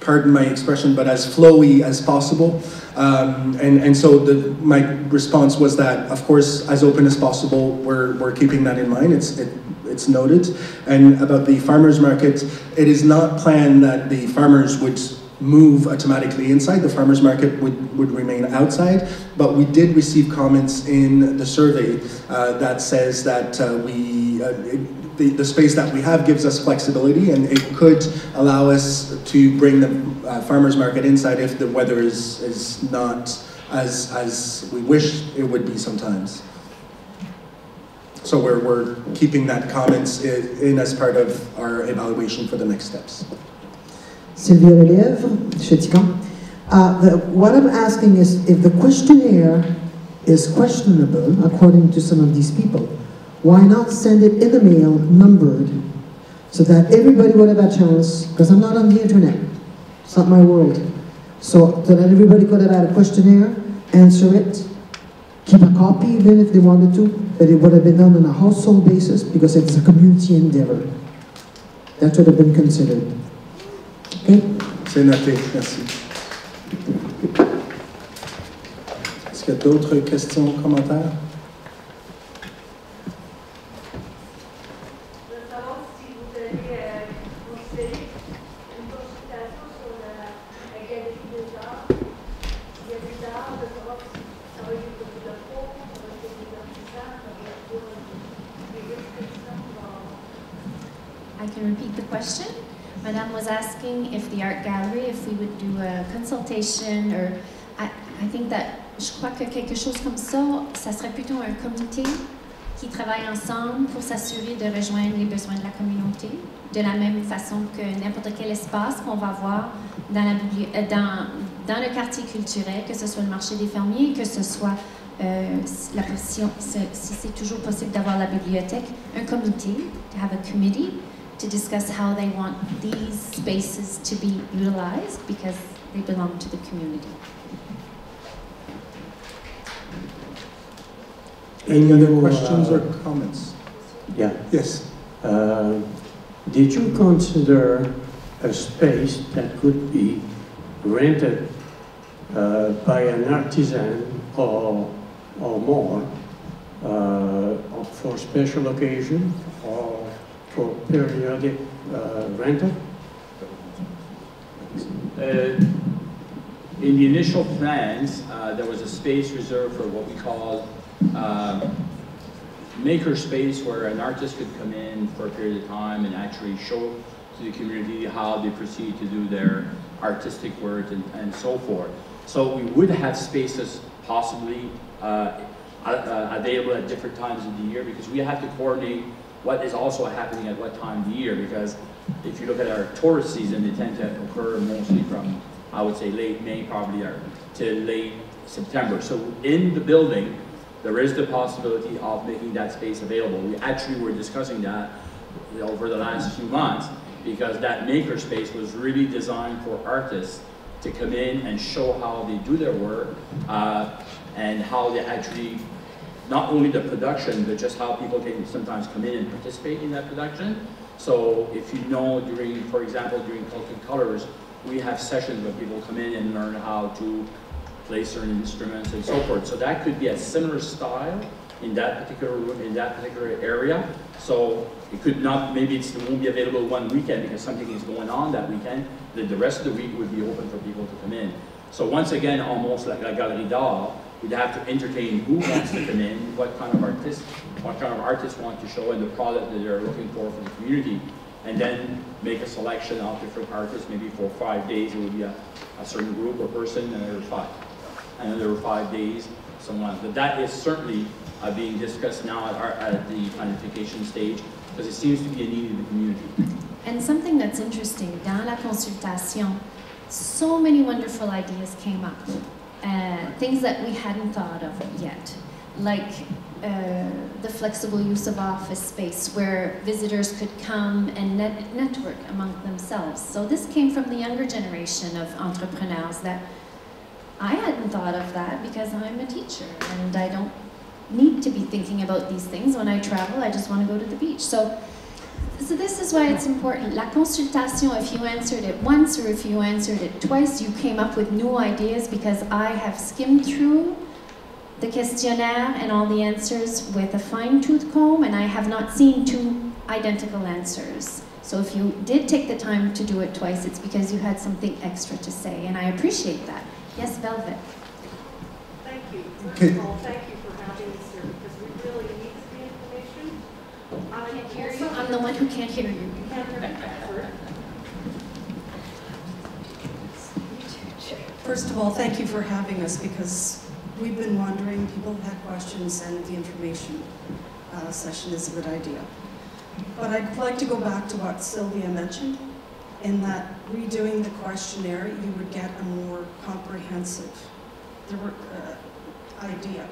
pardon my expression, but as flowy as possible. Um, and, and so the, my response was that, of course, as open as possible, we're, we're keeping that in mind. It's, it, it's noted. And about the farmer's market, it is not planned that the farmers would move automatically inside. The farmer's market would, would remain outside, but we did receive comments in the survey uh, that says that uh, we, uh, the, the space that we have gives us flexibility and it could allow us to bring the uh, farmer's market inside if the weather is, is not as, as we wish it would be sometimes. So we're, we're keeping that comments in, in as part of our evaluation for the next steps. Sylvia Lelièvre. Uh, the, what I'm asking is if the questionnaire is questionable, according to some of these people, why not send it in the mail numbered so that everybody would have a chance, because I'm not on the internet, it's not my world. So, so that everybody could have had a questionnaire, answer it, keep a copy even if they wanted to, but it would have been done on a household basis because it's a community endeavor. That would have been considered. C'est noté, merci. Est-ce qu'il y a d'autres questions ou commentaires? Asking if the art gallery, if we would do a consultation or I, I think that je crois que quelque chose comme ça, ça serait plutôt un comité qui travaille ensemble pour s'assurer de rejoindre les besoins de la communauté, de la même façon que n'importe quel espace qu'on va voir dans, euh, le quartier culturel, que ce soit le marché des fermiers, que ce soit euh, la si, si c'est toujours possible d'avoir la bibliothèque, un comité, to have a committee to discuss how they want these spaces to be utilized because they belong to the community. Any other questions uh, or comments? Yeah. Yes. Uh, did you consider a space that could be rented uh, by an artisan or, or more uh, for special occasion or for periodic uh, rental? Uh, in the initial plans, uh, there was a space reserved for what we call um, maker space where an artist could come in for a period of time and actually show to the community how they proceed to do their artistic work and, and so forth. So we would have spaces possibly uh, uh, available at different times of the year because we have to coordinate what is also happening at what time of the year because if you look at our tourist season, they tend to occur mostly from, I would say, late May probably or to late September. So in the building, there is the possibility of making that space available. We actually were discussing that over the last few months because that maker space was really designed for artists to come in and show how they do their work uh, and how they actually not only the production, but just how people can sometimes come in and participate in that production. So if you know during, for example, during Celtic Colours, we have sessions where people come in and learn how to play certain instruments and so forth. So that could be a similar style in that particular room, in that particular area. So it could not, maybe it won't be available one weekend because something is going on that weekend. Then the rest of the week would be open for people to come in. So once again, almost like a Galerie d'Art, We'd have to entertain who wants to come in, what kind of artist, what kind of artists want to show, and the product that they're looking for for the community. and then make a selection of different artists, maybe for five days, it would be a, a certain group or person, and there were five. And there were five days, someone, but that is certainly uh, being discussed now at, our, at the planification stage, because it seems to be a need in the community. And something that's interesting, dans la consultation, so many wonderful ideas came up. Uh, things that we hadn't thought of yet, like uh, the flexible use of office space where visitors could come and net network among themselves. So this came from the younger generation of entrepreneurs that I hadn't thought of that because I'm a teacher and I don't need to be thinking about these things when I travel. I just want to go to the beach. So so this is why it's important. La consultation, if you answered it once or if you answered it twice, you came up with new ideas because I have skimmed through the questionnaire and all the answers with a fine-tooth comb and I have not seen two identical answers. So if you did take the time to do it twice, it's because you had something extra to say and I appreciate that. Yes, Velvet. Thank you. First of all, thank you for having us here because we really need the information. I can't hear you. I'm the one who can't hear you. First of all, thank you for having us because we've been wondering, people have had questions, and the information uh, session is a good idea. But I'd like to go back to what Sylvia mentioned, in that redoing the questionnaire, you would get a more comprehensive uh, idea.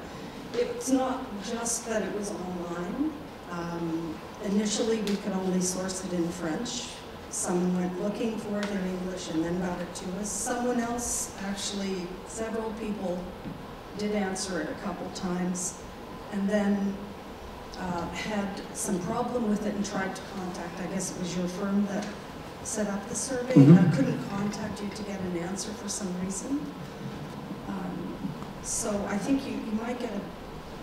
It's not just that it was online. Um, initially, we could only source it in French. Someone went looking for it in English and then got it to us. Someone else, actually, several people did answer it a couple times and then uh, had some problem with it and tried to contact, I guess it was your firm that set up the survey. Mm -hmm. I couldn't contact you to get an answer for some reason. Um, so I think you, you might get a,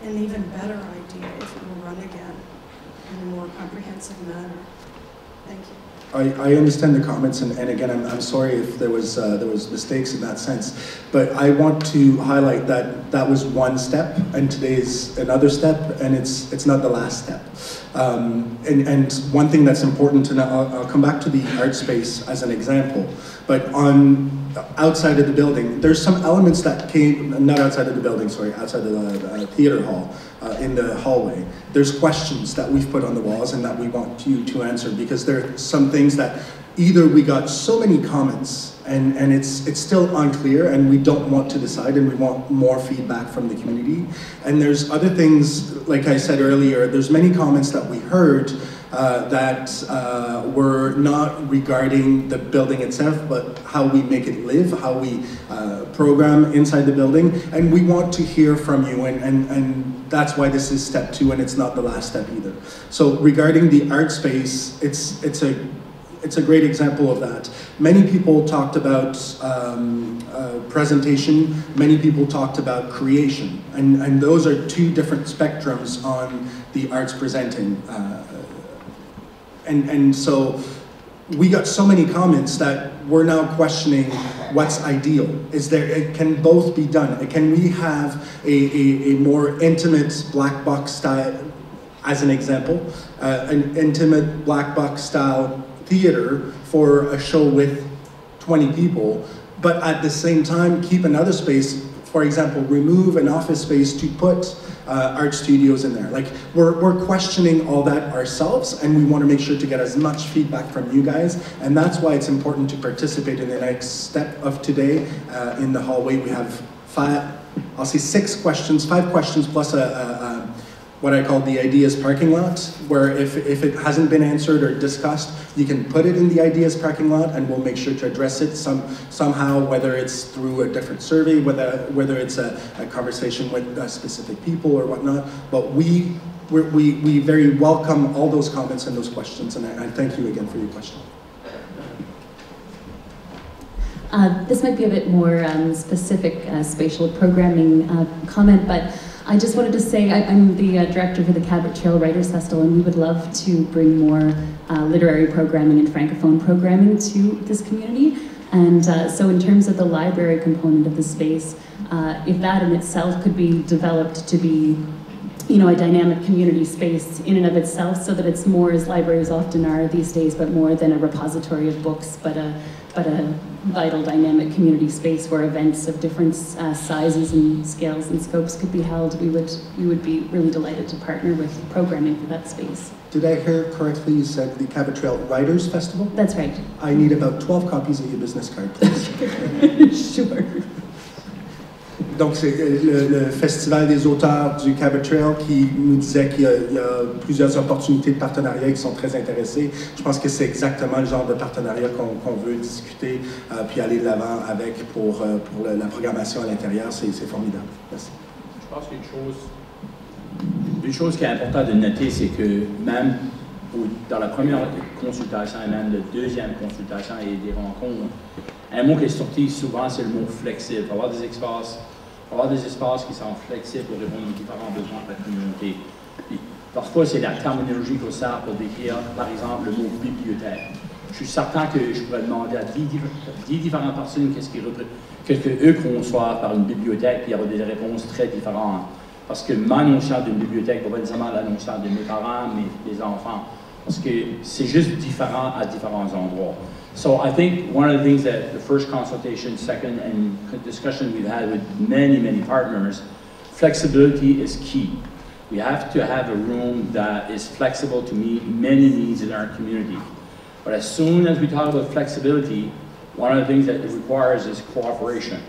an even better idea if it will run again in a more comprehensive manner. Thank you. I, I understand the comments, and, and again, I'm, I'm sorry if there was uh, there was mistakes in that sense, but I want to highlight that that was one step, and today's another step, and it's it's not the last step. Um, and, and one thing that's important to know, I'll, I'll come back to the art space as an example, but on outside of the building, there's some elements that came, not outside of the building, sorry, outside of the uh, theater hall, uh, in the hallway. There's questions that we've put on the walls and that we want you to answer because there are some things that either we got so many comments and, and it's, it's still unclear and we don't want to decide and we want more feedback from the community. And there's other things, like I said earlier, there's many comments that we heard uh, that uh, were not regarding the building itself, but how we make it live, how we uh, program inside the building. And we want to hear from you, and, and, and that's why this is step two, and it's not the last step either. So regarding the art space, it's, it's a it's a great example of that. Many people talked about um, uh, presentation, many people talked about creation, and, and those are two different spectrums on the arts presenting. Uh, and, and so we got so many comments that we're now questioning what's ideal. Is there, it can both be done. Can we have a, a, a more intimate black box style, as an example, uh, an intimate black box style theater for a show with 20 people, but at the same time keep another space, for example, remove an office space to put uh, art studios in there. Like we're, we're questioning all that ourselves and we want to make sure to get as much feedback from you guys and that's why it's important to participate in the next step of today. Uh, in the hallway we have five, I'll say six questions, five questions plus a, a, a what I call the ideas parking lot, where if, if it hasn't been answered or discussed, you can put it in the ideas parking lot and we'll make sure to address it some, somehow, whether it's through a different survey, whether, whether it's a, a conversation with uh, specific people or whatnot. But we, we, we very welcome all those comments and those questions, and I, I thank you again for your question. Uh, this might be a bit more um, specific uh, spatial programming uh, comment, but I just wanted to say I, am the uh, director for the Cabot Trail Writers Festival, and we would love to bring more uh, literary programming and francophone programming to this community. And uh, so, in terms of the library component of the space, uh, if that in itself could be developed to be you know, a dynamic community space in and of itself so that it's more, as libraries often are these days, but more than a repository of books, but a, but a vital dynamic community space where events of different uh, sizes and scales and scopes could be held, we would, we would be really delighted to partner with programming for that space. Did I hear correctly you said the Cabot Trail Writers Festival? That's right. I need about 12 copies of your business card, please. sure. Donc, c'est le, le, Festival des auteurs du Cabot Trail qui nous disait qu'il y, y, a plusieurs opportunités de partenariat qui sont très intéressés. Je pense que c'est exactement le genre de partenariat qu'on qu veut discuter euh, puis aller de l'avant avec pour, euh, pour la, la, programmation à l'intérieur. C'est formidable. Merci. Je pense qu'une chose, une chose qui est importante de noter, c'est que même dans la première consultation et même la deuxième consultation et des rencontres, un mot qui est sorti souvent, c'est le mot flexible. Il faut avoir des espaces avoir des espaces qui sont flexibles pour répondre aux différents besoins de la communauté. Parfois, c'est la terminologie qu'on sert pour décrire, par exemple, le mot bibliothèque. Je suis certain que je pourrais demander à 10, 10 différentes personnes qu'est-ce qu'eux qu conçoivent par une bibliothèque, puis il y aura des réponses très différentes. Parce que ma d'une bibliothèque pas nécessairement la de mes parents, mais des enfants. Parce que c'est juste différent à différents endroits. So I think one of the things that the first consultation, second, and discussion we've had with many, many partners, flexibility is key. We have to have a room that is flexible to meet many needs in our community. But as soon as we talk about flexibility, one of the things that it requires is cooperation.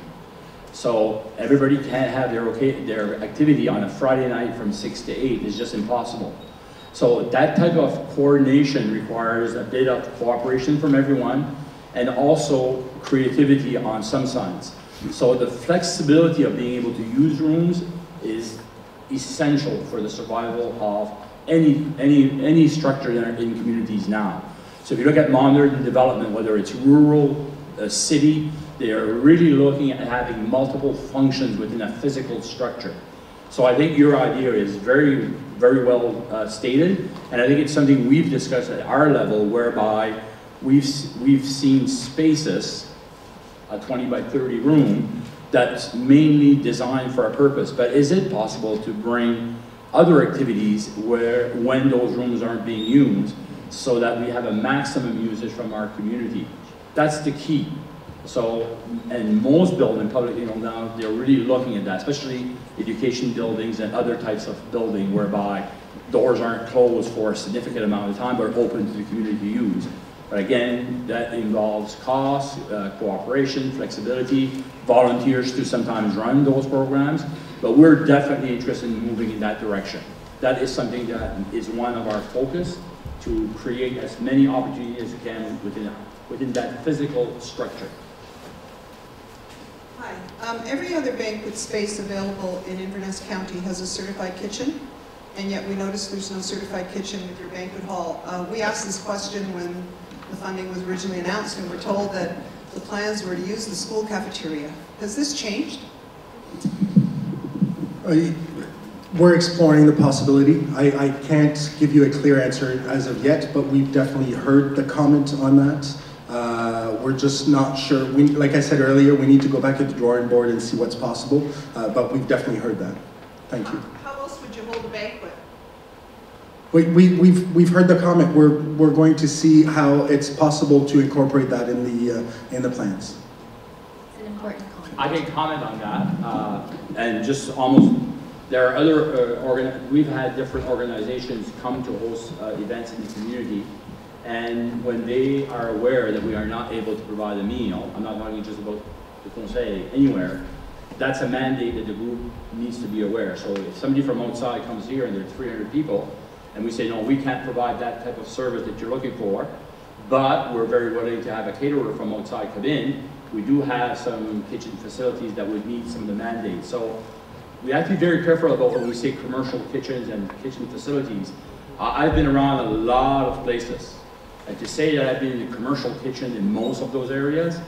So everybody can't have their, okay, their activity on a Friday night from 6 to 8. It's just impossible. So that type of coordination requires a bit of cooperation from everyone and also creativity on some sides. So the flexibility of being able to use rooms is essential for the survival of any, any, any structure in, in communities now. So if you look at modern development, whether it's rural, a city, they are really looking at having multiple functions within a physical structure. So I think your idea is very, very well uh, stated, and I think it's something we've discussed at our level whereby we've, we've seen spaces, a 20 by 30 room, that's mainly designed for a purpose, but is it possible to bring other activities where, when those rooms aren't being used, so that we have a maximum usage from our community? That's the key. So, and most building, public, you know, now they're really looking at that, especially education buildings and other types of building whereby doors aren't closed for a significant amount of time, but are open to the community to use. But again, that involves cost, uh, cooperation, flexibility, volunteers to sometimes run those programs, but we're definitely interested in moving in that direction. That is something that is one of our focus to create as many opportunities as we can within, within that physical structure. Hi. Um, every other banquet space available in Inverness County has a certified kitchen, and yet we notice there's no certified kitchen with your banquet hall. Uh, we asked this question when the funding was originally announced, and we're told that the plans were to use the school cafeteria. Has this changed? We're exploring the possibility. I, I can't give you a clear answer as of yet, but we've definitely heard the comment on that. Uh, we're just not sure. We, like I said earlier, we need to go back to the drawing board and see what's possible, uh, but we've definitely heard that. Thank you. How else would you hold a banquet? We, we, we've, we've heard the comment. We're, we're going to see how it's possible to incorporate that in the, uh, in the plans. It's an important comment. I can comment on that, uh, and just almost, there are other, uh, organ we've had different organizations come to host uh, events in the community, and when they are aware that we are not able to provide a meal, I'm not talking just about the Conseil, anywhere, that's a mandate that the group needs to be aware. So if somebody from outside comes here and there are 300 people, and we say, no, we can't provide that type of service that you're looking for, but we're very willing to have a caterer from outside come in, we do have some kitchen facilities that would meet some of the mandates. So we have to be very careful about when we say commercial kitchens and kitchen facilities. I've been around a lot of places. And to say that I've been in a commercial kitchen in most of those areas,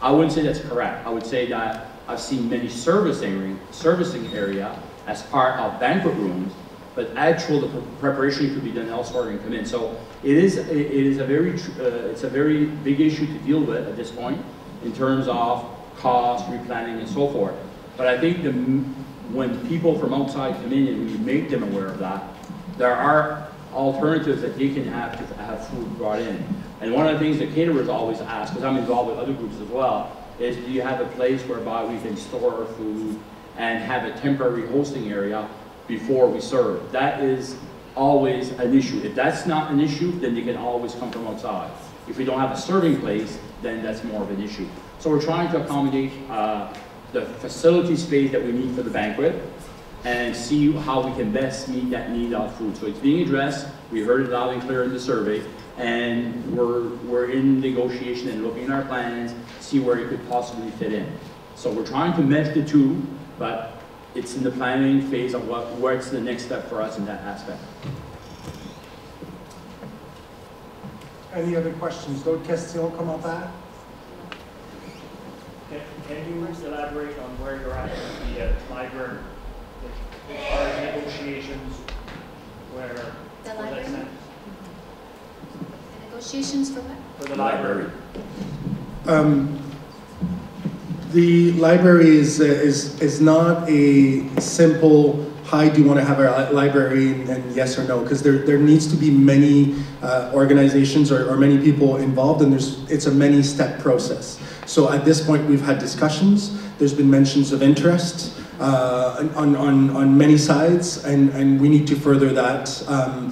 I wouldn't say that's correct. I would say that I've seen many servicing, servicing area as part of banquet rooms, but actual the preparation could be done elsewhere and come in. So it is it is a very uh, it's a very big issue to deal with at this point in terms of cost, replanning, and so forth. But I think the when people from outside come in and we make them aware of that, there are alternatives that they can have to have food brought in. And one of the things that caterers always ask, because I'm involved with other groups as well, is do you have a place whereby we can store our food and have a temporary hosting area before we serve? That is always an issue. If that's not an issue, then they can always come from outside. If we don't have a serving place, then that's more of an issue. So we're trying to accommodate uh, the facility space that we need for the banquet and see how we can best meet that need of food. So it's being addressed. We heard it loud and clear in the survey, and we're, we're in negotiation and looking at our plans, see where it could possibly fit in. So we're trying to mesh the two, but it's in the planning phase of what, what's the next step for us in that aspect. Any other questions? D'autres questions, commentaires? Can, can you elaborate on where you're at with the uh, library? Are negotiations where? The library? that's at? The negotiations for what? For the library. Um, the library is, uh, is, is not a simple, hi, do you want to have a library, and, and yes or no, because there, there needs to be many uh, organizations or, or many people involved, and there's, it's a many-step process. So at this point, we've had discussions, there's been mentions of interest, uh, on, on, on many sides, and, and we need to further that. Um,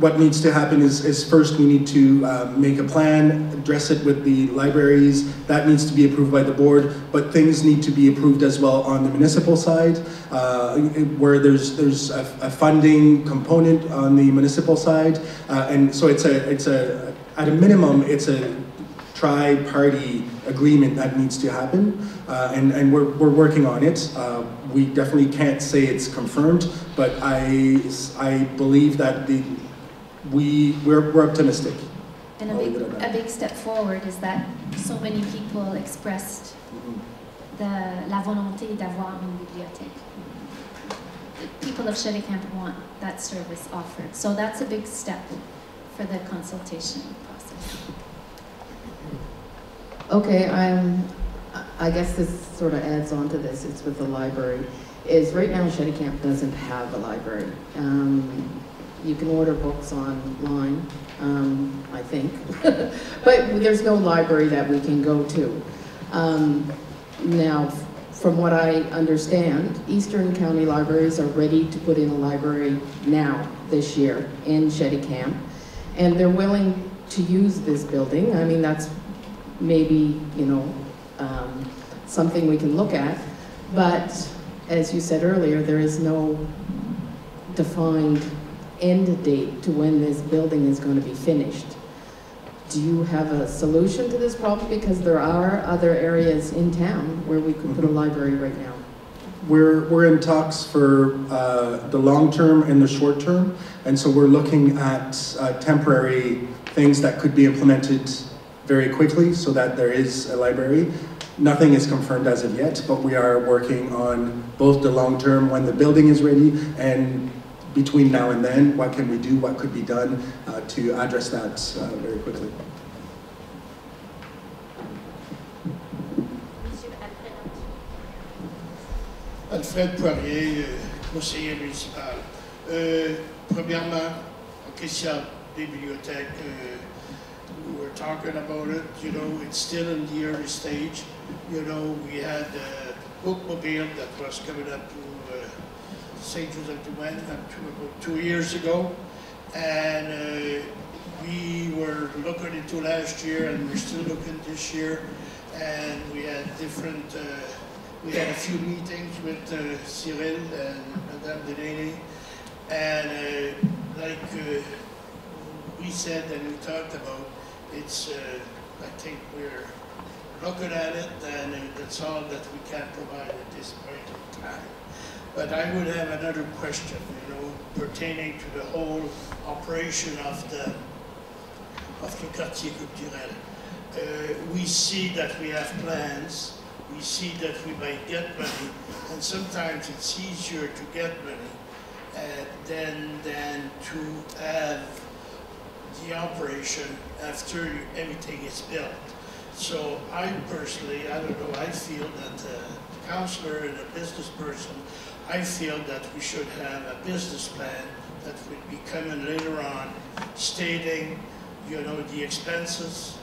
what needs to happen is, is first we need to um, make a plan, address it with the libraries, that needs to be approved by the board, but things need to be approved as well on the municipal side, uh, where there's, there's a, a funding component on the municipal side, uh, and so it's a, it's a, at a minimum, it's a tri-party agreement that needs to happen, uh, and, and we're, we're working on it. Uh, we definitely can't say it's confirmed, but I, I believe that the, we, we're, we're optimistic. And a I'll big, leave it at that. a big step forward is that so many people expressed the, la volonté d'avoir une bibliothèque. The people of Camp want that service offered. So that's a big step for the consultation process. Okay, I'm, I guess this sort of adds on to this, it's with the library, is right now Cheticamp doesn't have a library. Um, you can order books online, um, I think, but there's no library that we can go to. Um, now, from what I understand, Eastern County Libraries are ready to put in a library now, this year, in Cheticamp. And they're willing to use this building. I mean, that's maybe, you know, um, something we can look at. But as you said earlier, there is no defined end date to when this building is going to be finished. Do you have a solution to this problem? Because there are other areas in town where we could put a library right now. We're, we're in talks for uh, the long term and the short term, and so we're looking at uh, temporary things that could be implemented very quickly so that there is a library. Nothing is confirmed as of yet, but we are working on both the long term when the building is ready and between now and then, what can we do, what could be done uh, to address that uh, very quickly. Alfred Poirier, euh, conseiller municipal. Euh, premièrement, en question bibliothèque, uh, we were talking about it, you know, it's still in the early stage. You know, we had uh, bookmobile that was coming up to uh, St. Joseph du Moine up about two years ago. And uh, we were looking into last year and we're still looking this year. And we had different, uh, we had a few meetings with uh, Cyril and Madame Delaney. And uh, like uh, we said and we talked about, it's, uh, I think we're looking at it and that's all that we can provide at this point in time. But I would have another question, you know, pertaining to the whole operation of the, of the quartier culturel. Uh, we see that we have plans, we see that we might get money, and sometimes it's easier to get money uh, than, than to have the operation after everything is built. So I personally, I don't know, I feel that uh, the councillor and a business person I feel that we should have a business plan that would be coming later on stating, you know, the expenses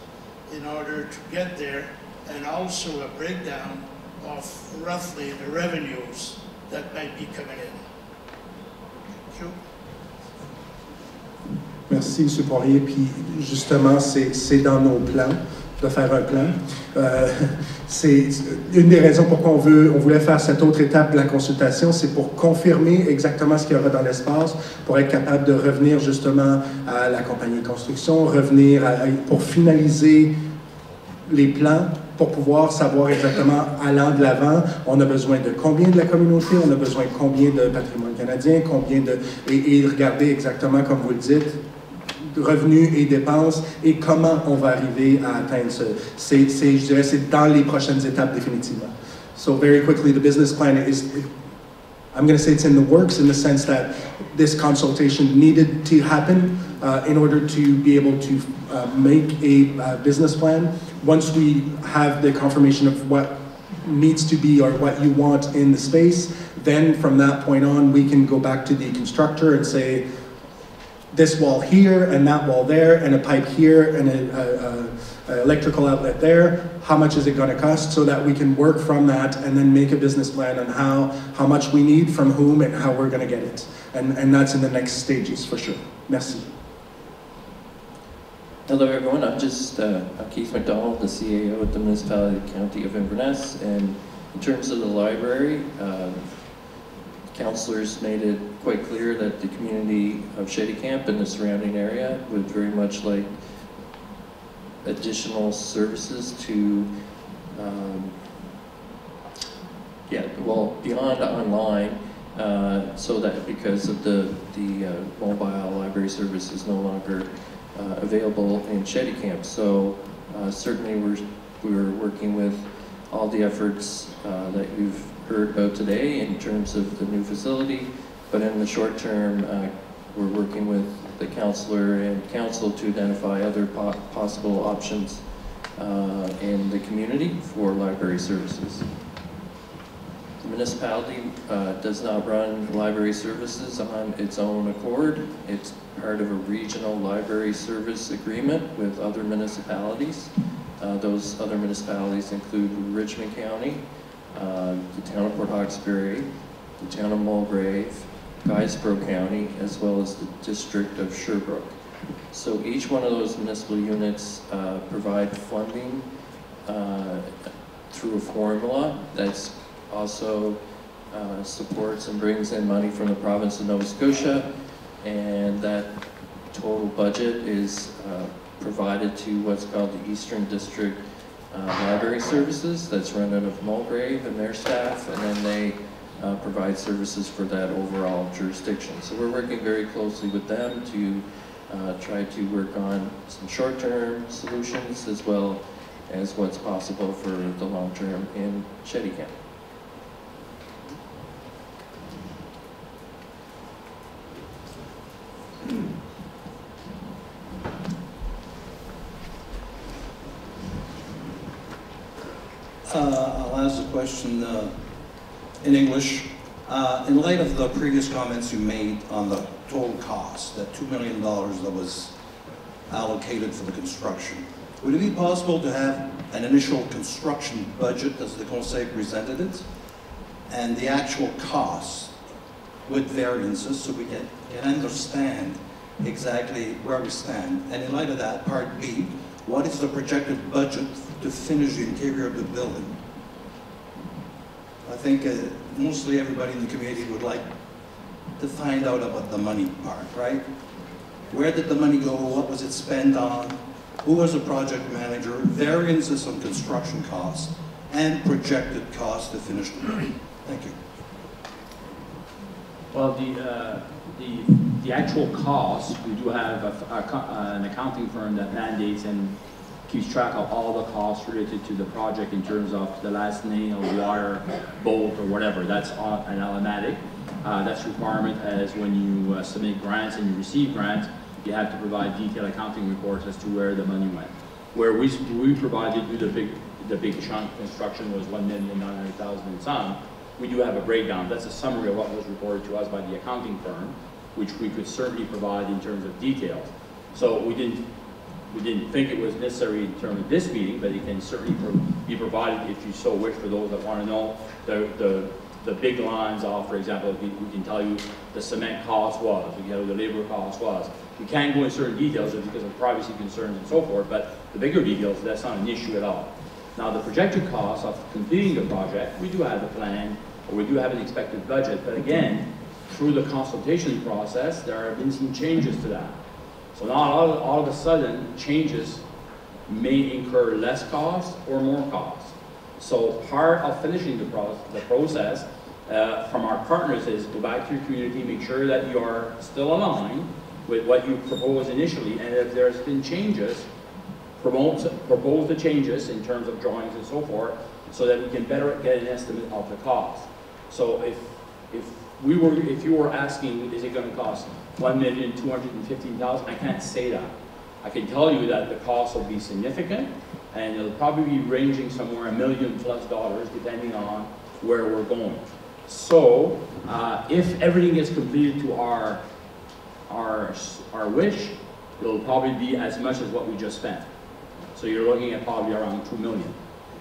in order to get there and also a breakdown of roughly the revenues that might be coming in. Thank you. Merci, M. Poirier. Puis justement, c'est dans nos plans de faire un plan. Euh, c'est une des raisons pourquoi on, on voulait faire cette autre étape de la consultation, c'est pour confirmer exactement ce qu'il y aura dans l'espace, pour être capable de revenir justement à la compagnie de construction, revenir pour finaliser les plans pour pouvoir savoir exactement, allant de l'avant, on a besoin de combien de la communauté, on a besoin de combien de patrimoine canadien, combien de... Et regarder exactement, comme vous le dites, revenus et dépenses et comment on va arriver à atteindre ce. C'est, je dirais, c'est dans les prochaines étapes définitivement. So very quickly, the business plan is, I'm going to say it's in the works in the sense that this consultation needed to happen uh, in order to be able to uh, make a uh, business plan. Once we have the confirmation of what needs to be or what you want in the space, then from that point on, we can go back to the constructor and say, this wall here and that wall there and a pipe here and an electrical outlet there. How much is it going to cost so that we can work from that and then make a business plan on how, how much we need from whom and how we're going to get it. And, and that's in the next stages for sure. Merci. Hello everyone, I'm just uh, I'm Keith McDonald, the CAO at the Municipality County of Inverness, and in terms of the library, um, councillors made it quite clear that the community of Cheticamp and the surrounding area would very much like additional services to, um, yeah, well, beyond online, uh, so that because of the, the uh, mobile library service is no longer uh, available in Cheticamp. So uh, certainly we're, we're working with all the efforts uh, that you've heard about today in terms of the new facility, but in the short term, uh, we're working with the councillor and council to identify other po possible options uh, in the community for library services. The municipality uh, does not run library services on its own accord. It's part of a regional library service agreement with other municipalities. Uh, those other municipalities include Richmond County, uh, the town of Port Hawkesbury, the town of Mulgrave, Guysborough County, as well as the district of Sherbrooke. So each one of those municipal units uh, provide funding uh, through a formula that's also uh, supports and brings in money from the province of Nova Scotia, and that total budget is uh, provided to what's called the Eastern District uh, library services that's run out of Mulgrave and their staff, and then they uh, provide services for that overall jurisdiction. So we're working very closely with them to uh, try to work on some short-term solutions as well as what's possible for the long-term in Cheticamp. Uh, Question uh, in English. Uh, in light of the previous comments you made on the total cost, that $2 million that was allocated for the construction, would it be possible to have an initial construction budget as the Conseil presented it, and the actual cost with variances so we can, can understand exactly where we stand? And in light of that, part B, what is the projected budget to finish the interior of the building. I think uh, mostly everybody in the community would like to find out about the money part, right? Where did the money go? What was it spent on? Who was the project manager? Variances on construction costs and projected costs to finish the building. Thank you. Well, the, uh, the, the actual cost, we do have a, a, an accounting firm that mandates and keeps track of all the costs related to the project in terms of the last nail, wire, bolt, or whatever. That's an automatic. Uh, that's requirement as when you uh, submit grants and you receive grants, you have to provide detailed accounting reports as to where the money went. Where we, we provided you the big, the big chunk construction was one million nine hundred thousand and some. we do have a breakdown. That's a summary of what was reported to us by the accounting firm, which we could certainly provide in terms of details. So we didn't, we didn't think it was necessary in terms of this meeting, but it can certainly be provided if you so wish for those that want to know the, the, the big lines off, for example, we, we can tell you the cement cost was, we can tell you the labor cost was. We can't go in certain details because of privacy concerns and so forth, but the bigger details, that's not an issue at all. Now, the projected cost of completing the project, we do have a plan, or we do have an expected budget, but again, through the consultation process, there have been some changes to that. Now all, all of a sudden, changes may incur less cost or more cost. So part of finishing the, pro the process uh, from our partners is go back to your community, make sure that you are still aligned with what you proposed initially, and if there's been changes, promote, propose the changes in terms of drawings and so forth, so that we can better get an estimate of the cost. So if, if we were, if you were asking, is it gonna cost one million, two hundred and fifteen thousand, I can't say that. I can tell you that the cost will be significant, and it'll probably be ranging somewhere a million plus dollars, depending on where we're going. So, uh, if everything gets completed to our, our, our wish, it'll probably be as much as what we just spent. So you're looking at probably around two million.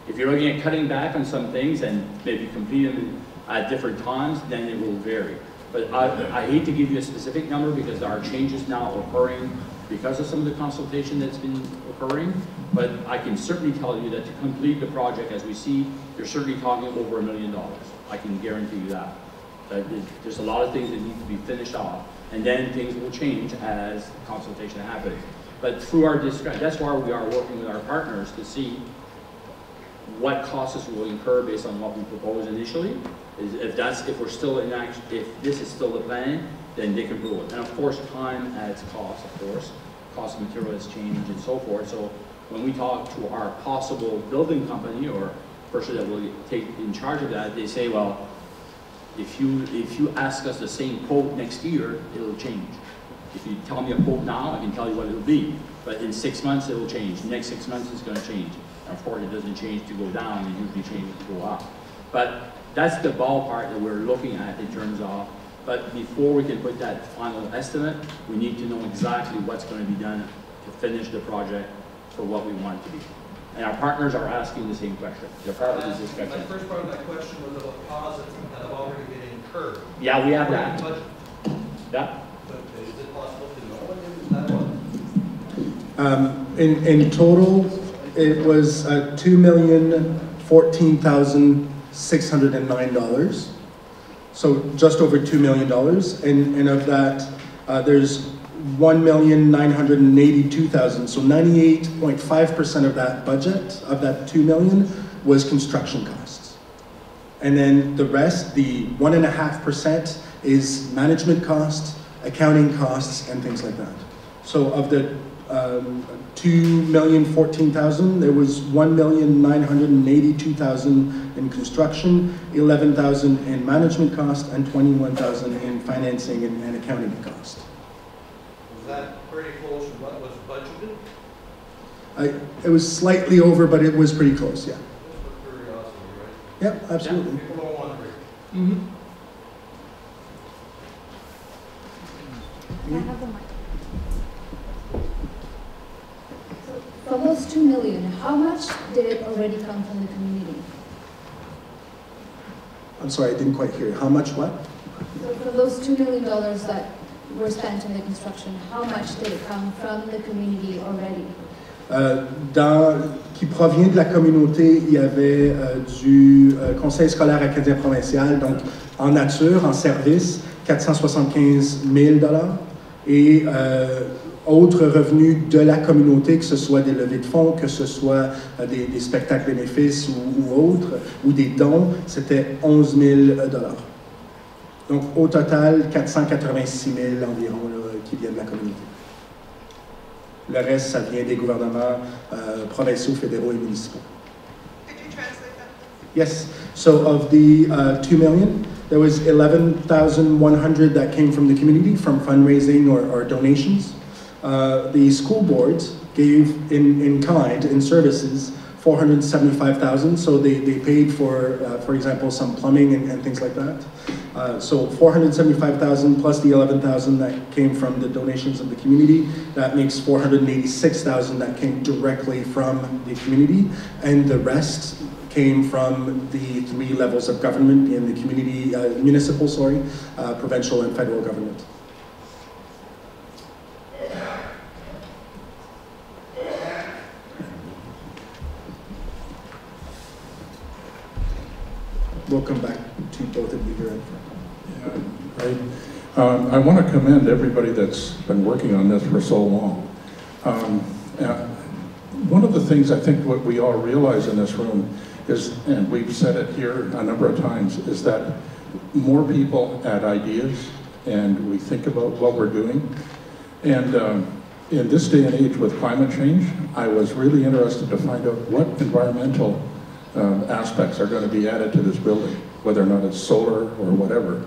If you're looking at cutting back on some things and maybe completing them at different times, then it will vary. But I, I hate to give you a specific number because there are changes now occurring because of some of the consultation that's been occurring. But I can certainly tell you that to complete the project as we see, you're certainly talking over a million dollars. I can guarantee you that. That there's- a lot of things that need to be finished off, and then things will change as consultation happens. But through our discussion, that's why we are working with our partners to see what costs will incur based on what we proposed initially. If that's, if we're still in action, if this is still the plan, then they can rule it. And of course, time adds cost, of course. Cost of material has changed and so forth. So when we talk to our possible building company or person that will take in charge of that, they say, well, if you, if you ask us the same quote next year, it'll change. If you tell me a quote now, I can tell you what it'll be. But in six months, it'll change. Next six months, it's gonna change. And of course, it doesn't change to go down, it usually changes to go up. But that's the ballpark that we're looking at in terms of, but before we can put that final estimate, we need to know exactly what's gonna be done to finish the project for what we want it to be. And our partners are asking the same question. They're part of this My first part of that question was about deposits that have already been incurred. Yeah, we have that. Budget, Yeah. But is it possible to know what that was? Um, in, in total, it was uh, two million fourteen thousand six hundred and nine dollars. So just over two million dollars, and, and of that, uh, there's one million nine hundred and eighty-two thousand. So ninety-eight point five percent of that budget, of that two million, was construction costs. And then the rest, the one and a half percent, is management costs, accounting costs, and things like that. So of the um, two million fourteen thousand, there was one million nine hundred and eighty-two thousand in construction, eleven thousand in management cost, and twenty-one thousand in financing and, and accounting cost. Was that pretty close to what was budgeted? I, it was slightly over, but it was pretty close, yeah. Just for curiosity, right? Yep, absolutely. People don't want to read. Mhm. Can From those two million, how much did it already come from the community? I'm sorry, I didn't quite hear you. How much what? So from those two million dollars that were spent in the construction, how much did it come from the community already? Euh, dans, qui provient de la communauté, il y avait euh, du euh, Conseil scolaire acadien provincial, donc en nature, en service, 475 000 et autres revenus de la communauté, que ce soit des levées de fonds, que ce soit euh, des, des spectacles bénéfices ou, ou autres, ou des dons, c'était 11 000 Donc au total, 486 000 environ là, qui viennent de la communauté. Le reste, ça vient des gouvernements euh, provinciaux, fédéraux et municipaux. Yes. So of the uh, two million, there was eleven thousand one hundred that came from the community from fundraising or, or donations. Uh, the school board gave in, in kind, in services, 475,000. So they, they paid for, uh, for example, some plumbing and, and things like that. Uh, so 475,000 plus the 11,000 that came from the donations of the community. That makes 486,000 that came directly from the community, and the rest came from the three levels of government in the community, uh, municipal, sorry, uh, provincial and federal government. We'll come back to both of you here in front. Right. Um, I want to commend everybody that's been working on this for so long. Um, uh, one of the things I think what we all realize in this room is, and we've said it here a number of times, is that more people add ideas and we think about what we're doing. And um, in this day and age with climate change, I was really interested to find out what environmental um, aspects are going to be added to this building, whether or not it's solar or whatever.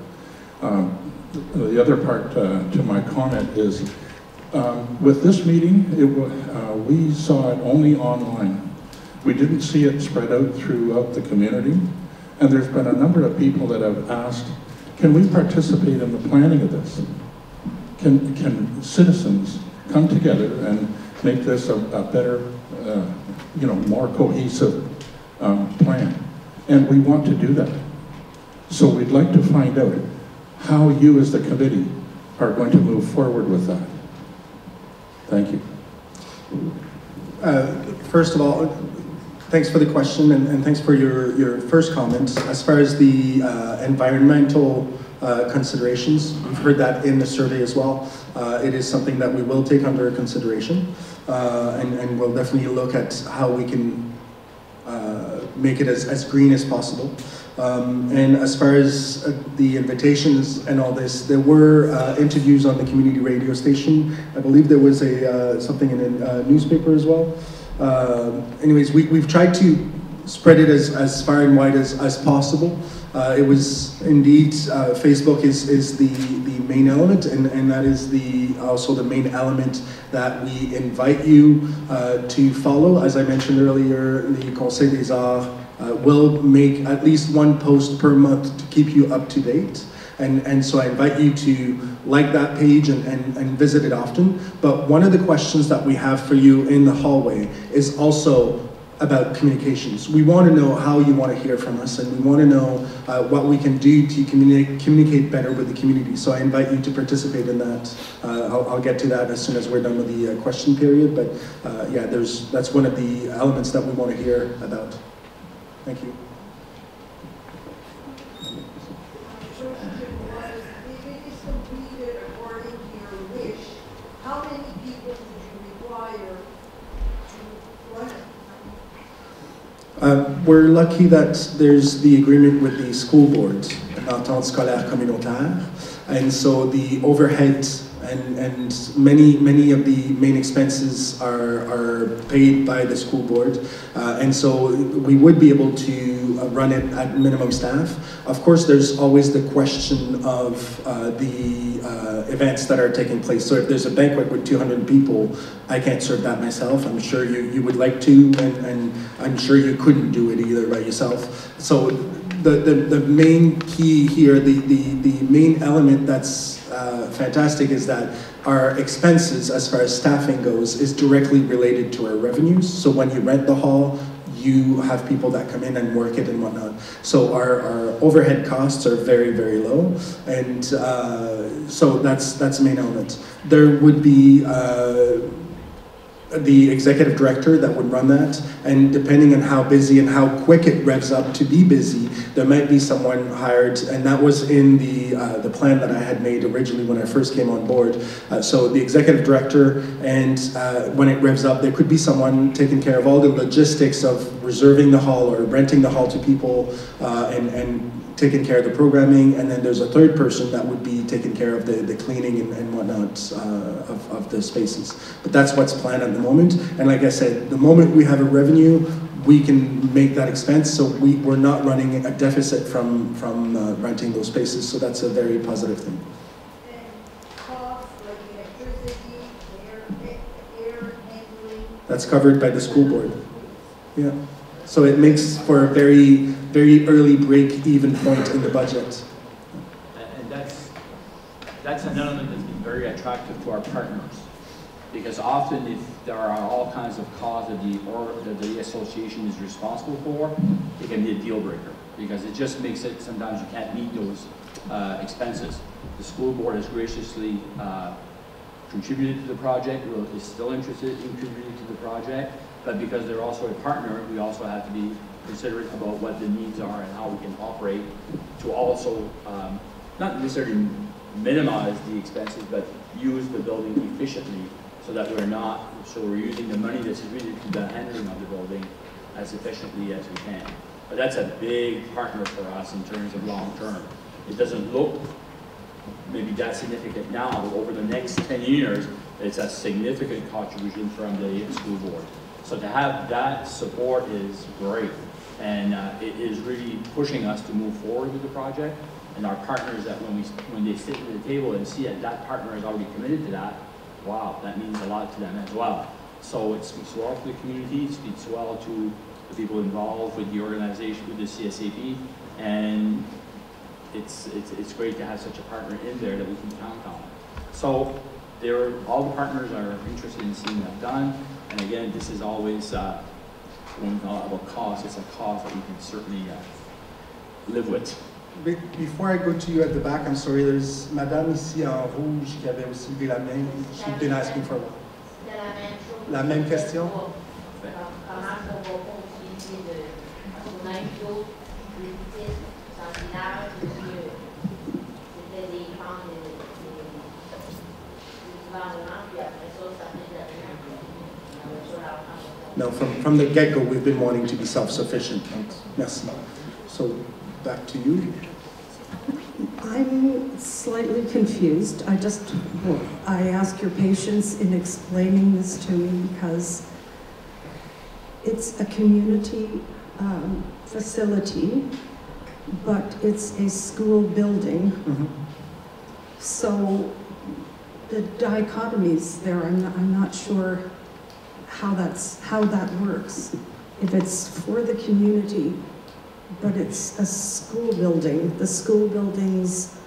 Um, the other part uh, to my comment is, um, with this meeting, it, uh, we saw it only online. We didn't see it spread out throughout the community, and there's been a number of people that have asked, can we participate in the planning of this? Can, can citizens come together and make this a, a better, uh, you know, more cohesive um, plan? And we want to do that. So we'd like to find out how you as the committee are going to move forward with that. Thank you. Uh, first of all, thanks for the question and, and, thanks for your, your first comments. As far as the uh, environmental uh, considerations, we've heard that in the survey as well. Uh, it is something that we will take under consideration uh, and, and, we'll definitely look at how we can make it as, as green as possible. Um, and as far as uh, the invitations and all this, there were uh, interviews on the community radio station. I believe there was a uh, something in a uh, newspaper as well. Uh, anyways, we, we've tried to spread it as, as far and wide as, as possible. Uh, it was indeed, Facebook is, is the, the main element and, and that is the also the main element that we invite you to follow. As I mentioned earlier, the Conseil des Arts uh, will make at least one post per month to keep you up to date. And, and so I invite you to like that page and, and, and visit it often. But one of the questions that we have for you in the hallway is also about communications. We want to know how you want to hear from us and we want to know uh, what we can do to communicate, communicate better with the community. So I invite you to participate in that. Uh, I'll, I'll, get to that as soon as we're done with the uh, question period. But uh, yeah, there's, that's one of the elements that we want to hear about. Thank you. Uh, we're lucky that there's the agreement with the school board, l'entente scolaire communautaire, and so the overhead and, and many, many of the main expenses are, are paid by the school board. Uh, and so we would be able to uh, run it at minimum staff. Of course, there's always the question of uh, the uh, events that are taking place. So if there's a banquet with 200 people, I can't serve that myself. I'm sure you, you would like to, and, and I'm sure you couldn't do it either by yourself. So the, the, the main key here, the, the, the main element that's uh, fantastic is that our expenses, as far as staffing goes, is directly related to our revenues. So when you rent the hall, you have people that come in and work it and whatnot. So our, our overhead costs are very, very low. And uh, so that's, that's the main element. There would be uh, the executive director that would run that, and depending on how busy and how quick it revs up to be busy, there might be someone hired, and that was in the uh, the plan that I had made originally when I first came on board. Uh, so the executive director, and uh, when it revs up, there could be someone taking care of all the logistics of reserving the hall or renting the hall to people, uh, and and taking care of the programming, and then there's a third person that would be taking care of the, the cleaning and, and whatnot uh, of, of the spaces. But that's what's planned at the moment. And like I said, the moment we have a revenue, we can make that expense, so we, we're not running a deficit from, from uh, renting those spaces, so that's a very positive thing. That's covered by the school board. Yeah. So it makes for a very, very early break-even point in the budget. And that's, that's an element that's been very attractive to our partners. Because often if there are all kinds of costs that the, or, that the association is responsible for, it can be a deal breaker. Because it just makes it, sometimes you can't meet those uh, expenses. The school board has graciously uh, contributed to the project, is still interested in contributing to the project, but because they're also a partner, we also have to be considerate about what the needs are and how we can operate to also, um, not necessarily minimize the expenses, but use the building efficiently so that we're not, so we're using the money that's related to the handling of the building as efficiently as we can. But that's a big partner for us in terms of long term. It doesn't look maybe that significant now, but over the next 10 years, it's a significant contribution from the school board. So to have that support is great. And uh, it is really pushing us to move forward with the project. And our partners that when we when they sit at the table and see that that partner is already committed to that, wow, that means a lot to them as well. So it speaks well to the community, it speaks well to the people involved with the organization, with the CSAP, and it's, it's, it's great to have such a partner in there that we can count on. So there, all the partners are interested in seeing that done. And again, this is always, uh, when we talk about cost, it's a cost that we can certainly uh, live with. Be- Before I go to you at the back, I'm sorry, there's Madame ici en rouge qui avait aussi levé la main. She's been asking for a while. La même question? comment No, from, from the get-go, we've been wanting to be self-sufficient. Merci. So, back to you. I'm slightly confused. I just, I ask your patience in explaining this to me because it's a community um, facility, but it's a school building. So the dichotomies there, I'm not, I'm not sure how that's, how that works. If it's for the community, but it's a school building, the school building's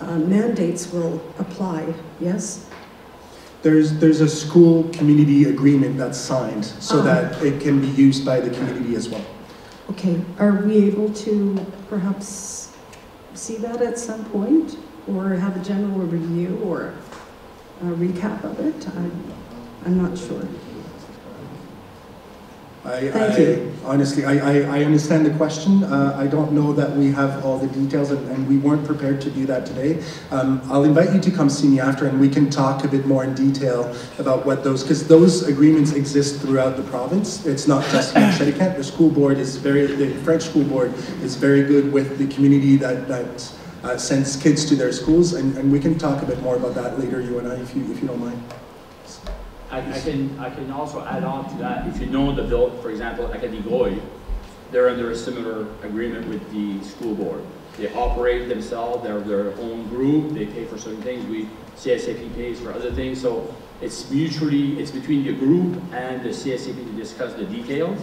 uh, mandates will apply, yes? There's, there's a school community agreement that's signed so Ah. that it can be used by the community as well. Okay, are we able to perhaps see that at some point? Or have a general review or a recap of it? I'm, I'm not sure. I, Thank I you. honestly, I, I, understand the question. Uh, I don't know that we have all the details, and, and we weren't prepared to do that today. Um, I'll invite you to come see me after, and we can talk a bit more in detail about what those, because those agreements exist throughout the province. It's not just in Cheticamp. The school board is very, the French school board is very good with the community that that uh, sends kids to their schools, and, and we can talk a bit more about that later, you and I, if you if you don't mind. I, I can, I can also add on to that, if you know the bill, for example, Acadie Goy, they're under a similar agreement with the school board. They operate themselves, they're their own group, they pay for certain things, we, CSAP pays for other things, so it's mutually, it's between the group and the CSAP to discuss the details,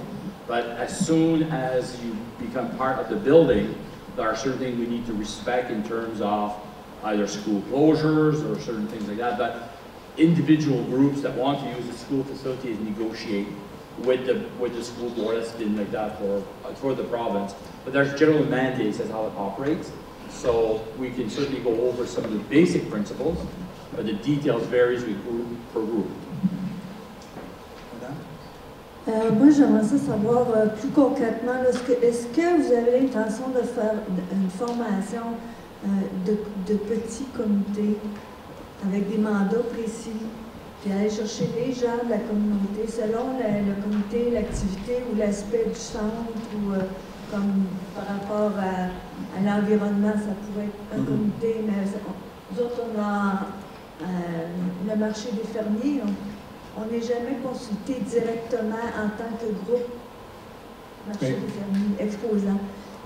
but as soon as you become part of the building, there are certain things we need to respect in terms of either school closures or certain things like that, but individual groups that want to use the school facilities negotiate with the, with the school board, that's been like that for, for the province. But there's general mandates as how it operates. So we can certainly go over some of the basic principles, but the details varies with group per group. Euh, moi, j'aimerais ça savoir euh, plus concrètement, est-ce que, est-ce que vous avez l'intention de faire une formation euh, de, de petits comités avec des mandats précis, puis aller chercher les gens de la communauté selon la- le comité, l'activité ou l'aspect du centre ou euh, comme par rapport à, à l'environnement, ça pourrait être un Mhm. comité, mais on- nous autres, on a euh, le marché des fermiers, on- on n'est jamais consulté directement en tant que groupe marché Oui. des fermiers exposant.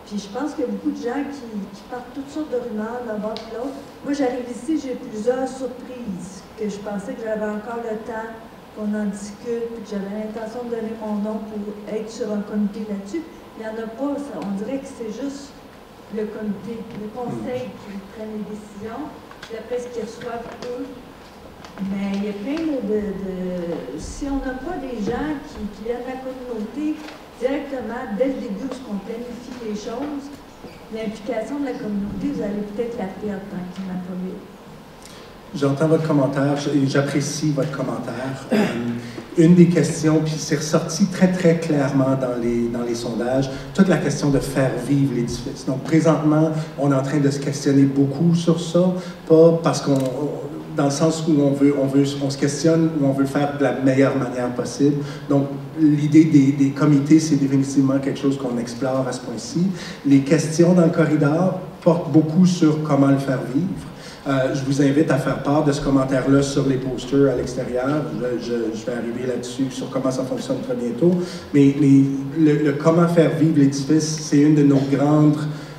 Puis je pense qu'il y a beaucoup de gens qui, qui partent toutes sortes de rumeurs d'un bord de l'autre. Moi, j'arrive ici, j'ai plusieurs surprises que je pensais que j'avais encore le temps qu'on en discute, puis que j'avais l'intention de donner mon nom pour être sur un comité là-dessus. Il n'y en a pas, ça. On dirait que c'est juste le comité, le conseil qui prenne les décisions, puis après ce qu'ils reçoivent eux. Mais il y a plein de. de- de- si on n'a pas des gens qui, qui viennent de la communauté directement, dès le début, où on planifie les choses, l'implication de la communauté, vous allez peut-être la perdre tranquillement pas vite. J'entends votre commentaire et j'apprécie votre commentaire. Euh, une des questions, puis c'est ressorti très, très clairement dans les, dans les sondages, toute la question de faire vivre l'édifice. Donc, présentement, on est en train de se questionner beaucoup sur ça, pas parce qu'on, dans le sens où on veut, on veut, on se questionne, où on veut faire de la meilleure manière possible. Donc, l'idée des, comités, c'est définitivement quelque chose qu'on explore à ce point-ci. Les questions dans le corridor portent beaucoup sur comment le faire vivre. Euh, je vous invite à faire part de ce commentaire-là sur les posters à l'extérieur. Je, vais arriver là-dessus sur comment ça fonctionne très bientôt. Mais, le comment faire vivre l'édifice, c'est une de nos grandes,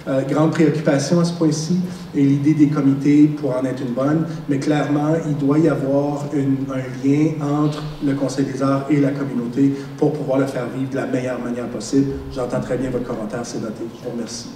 euh, grandes préoccupations à ce point-ci. Et l'idée des comités pour en être une bonne. Mais clairement, il doit y avoir une- un lien entre le Conseil des arts et la communauté pour pouvoir le faire vivre de la meilleure manière possible. J'entends très bien votre commentaire, c'est noté. Je vous remercie.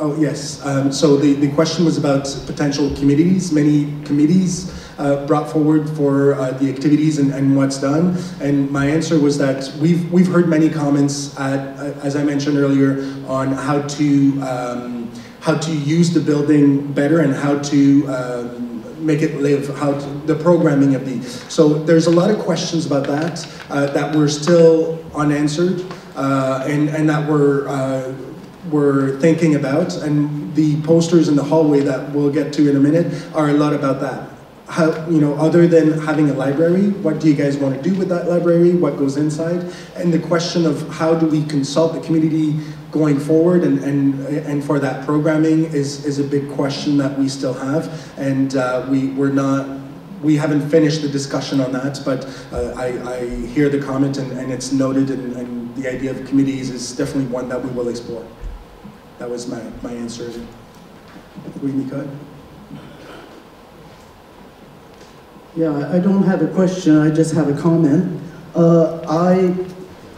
Oh, yes. Um, so the, the question was about potential committees. Many committees uh, brought forward for uh, the activities and, and what's done. And my answer was that we've, we've heard many comments, at, uh, as I mentioned earlier, on how to, um, how to use the building better and how to um, make it live, how to, the programming of the. So there's a lot of questions about that uh, that were still unanswered uh, and, and that were uh, we're thinking about, and the posters in the hallway that we'll get to in a minute are a lot about that. How, you know, other than having a library, what do you guys want to do with that library? What goes inside? And the question of how do we consult the community going forward and, and, and for that programming is, is a big question that we still have. And uh, we, we're not, we haven't finished the discussion on that, but uh, I, I hear the comment and, and it's noted and, and the idea of committees is definitely one that we will explore. That was my, my answer. Oui, Nicole? Yeah, I- don't have a question, I just have a comment. Uh, I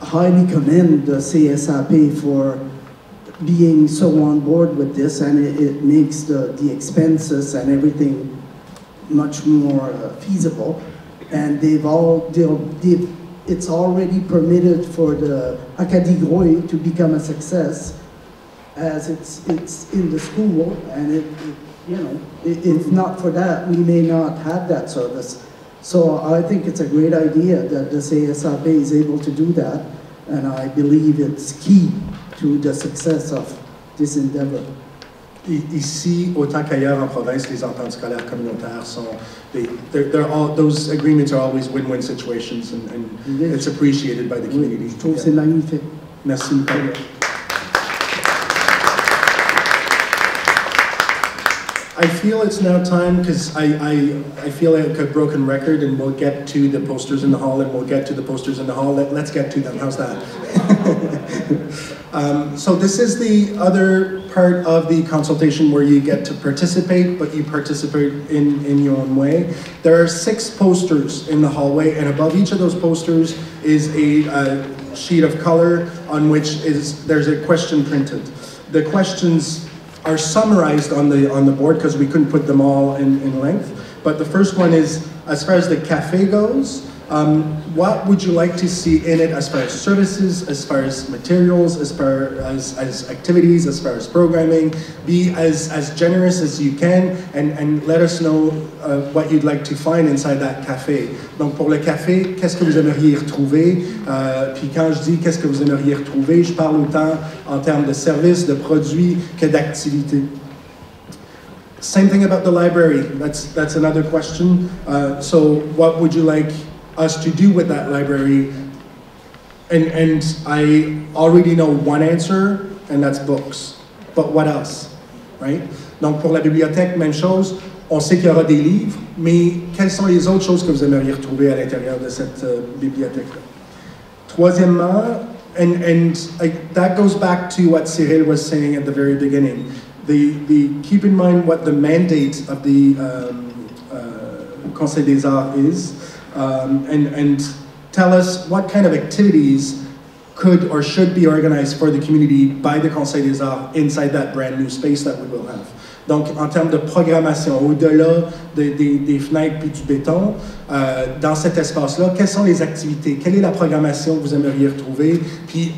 highly commend the CSAP for being so on board with this, and it, it makes the, the expenses and everything much more uh, feasible. And they've all, they'll, they've, it's already permitted for the Acadie Groy to become a success as it's, it's in the school, and it, it- you know, if not for that, we may not have that service. So I think it's a great idea that the CSAP is able to do that, and I believe it's key to the success of this endeavor. Ici, autant qu'ailleurs en province, les ententes scolaires communautaires sont, they, they're, they're all, those agreements are always win-win situations and, and it's appreciated by the community. Je trouve que c'est magnifique. Merci, Nicole. I feel it's now time because I, I, I feel like a broken record and we'll get to the posters in the hall and we'll get to the posters in the hall. Let, let's get to them. How's that? um, so this is the other part of the consultation where you get to participate, but you participate in, in your own way. There are six posters in the hallway and above each of those posters is a sheet of color on which is there's a question printed. The questions are summarized on the on the board because we couldn't put them all in, in length. But the first one is as far as the cafe goes, um, what would you like to see in it as far as services, as far as materials, as far as, as activities, as far as programming? Be as, as generous as you can and, and let us know uh, what you'd like to find inside that café. Donc pour le café, qu'est-ce que vous aimeriez retrouver? Euh, puis quand je dis qu'est-ce que vous aimeriez retrouver, je parle autant en termes de services, de produits que d'activités. Same thing about the library. That's that's another question. Uh, so, what would you like us to do with that library? And and I already know one answer, and that's books. But what else, right? Donc pour la bibliothèque, même chose. On sait qu'il y aura des livres, mais quelles sont les autres choses que vous aimeriez retrouver à l'intérieur de cette euh, bibliothèque-là? Troisièmement, and, and like, that goes back to what Cyril was saying at the very beginning. The, the, keep in mind what the mandate of the, um, uh, Conseil des Arts is, um, and, and tell us what kind of activities could or should be organized for the community by the Conseil des Arts inside that brand new space that we will have. Donc, en termes de programmation, au-delà des, des, des fenêtres puis du béton, euh, dans cet espace-là, quelles sont les activités? Quelle est la programmation que vous aimeriez retrouver? Puis,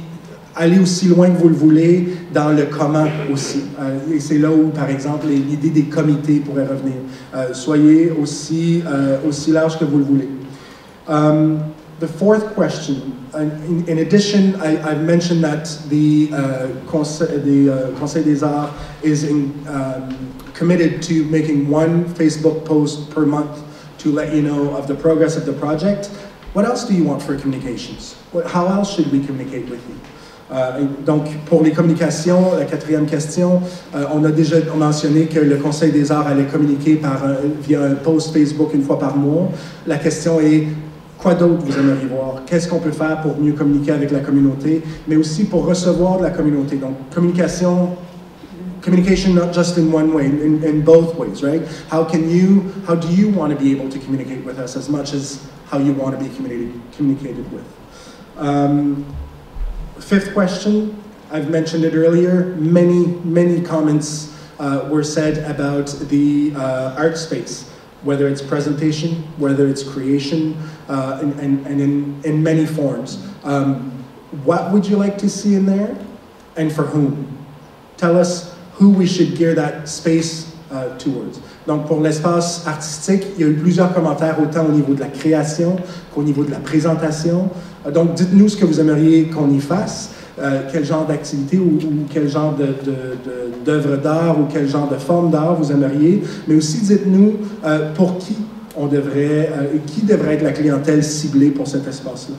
allez aussi loin que vous le voulez dans le comment aussi. Euh, et c'est là où, par exemple, l'idée des comités pourrait revenir. Euh, soyez aussi, euh, aussi large que vous le voulez. Um, the fourth question, in, in addition, I, have mentioned that the, uh, Conseil, the uh, Conseil des Arts is in, um, committed to making one Facebook post per month to let you know of the progress of the project. What else do you want for communications? What, how else should we communicate with you? Euh, donc, pour les communications, la quatrième question, euh, on a déjà mentionné que le Conseil des arts allait communiquer par via un post Facebook une fois par mois. La question est, Quoi d'autre vous aimeriez voir? Qu'est-ce qu'on peut faire pour mieux communiquer avec la communauté, mais aussi pour recevoir de la communauté? Donc, communication, communication not just in one way, in, in both ways, right? How can you, how do you want to be able to communicate with us as much as how you want to be communicated, communicated with? Um, fifth question, I've mentioned it earlier, many, many comments uh, were said about the uh, art space whether it's presentation, whether it's creation, uh, and, and, and in, in many forms. Um, what would you like to see in there, and for whom? Tell us who we should gear that space uh, towards. Donc pour l'espace artistique, il y a eu plusieurs commentaires autant au niveau de la création qu'au niveau de la présentation. Uh, donc dites-nous ce que vous aimeriez qu'on y fasse. Euh, quel genre d'activité ou, quel genre d'œuvre d'art ou quel genre de forme d'art vous aimeriez, mais aussi dites-nous euh, pour qui on devrait, euh, qui devrait être la clientèle ciblée pour cet espace-là.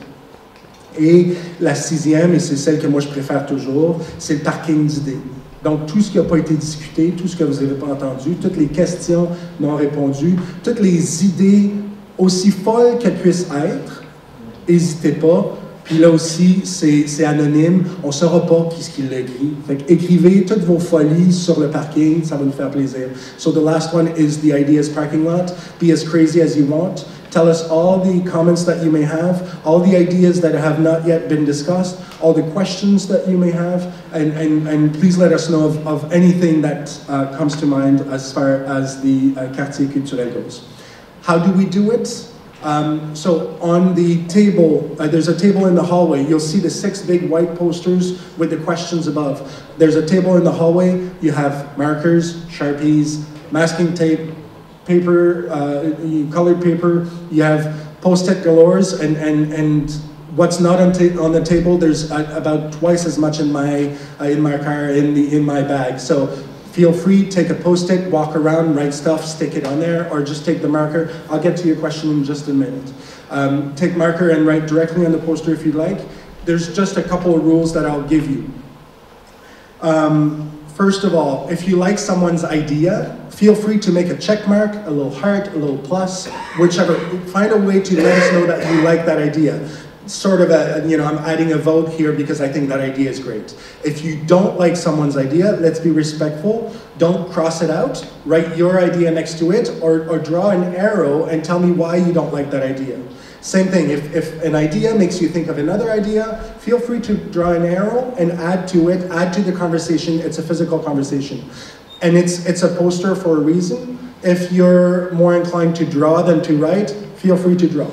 Et la sixième, et c'est celle que moi je préfère toujours, c'est le parking d'idées. Donc, tout ce qui n'a pas été discuté, tout ce que vous n'avez pas entendu, toutes les questions non répondues, toutes les idées, aussi folles qu'elles puissent être, n'hésitez pas, puis là aussi, c'est anonyme. On ne saura pas qui ce l'a écrit. Fait écrivez toutes vos folies sur le parking, ça va nous faire plaisir. So the last one is the ideas parking lot. Be as crazy as you want. Tell us all the comments that you may have, all the ideas that have not yet been discussed, all the questions that you may have, and, and, and please let us know of, of anything that uh, comes to mind as far as the uh, Quartier Culturel goes. How do we do it? Um, so on the table, uh, there's a table in the hallway. You'll see the six big white posters with the questions above. There's a table in the hallway. You have markers, Sharpies, masking tape, paper, uh, colored paper. You have post-it galores and, and, and what's not on, on the table, there's uh, about twice as much in my, uh, in my car, in, the, in my bag. So Feel free, take a post-it, walk around, write stuff, stick it on there, or just take the marker. I'll get to your question in just a minute. Um, take marker and write directly on the poster if you'd like. There's just a couple of rules that I'll give you. Um, first of all, if you like someone's idea, feel free to make a check mark, a little heart, a little plus, whichever. Find a way to let us know that you like that idea sort of a, you know, I'm adding a vote here because I think that idea is great. If you don't like someone's idea, let's be respectful. Don't cross it out. Write your idea next to it or, or draw an arrow and tell me why you don't like that idea. Same thing, if, if an idea makes you think of another idea, feel free to draw an arrow and add to it, add to the conversation. It's a physical conversation. And it's, it's a poster for a reason. If you're more inclined to draw than to write, feel free to draw.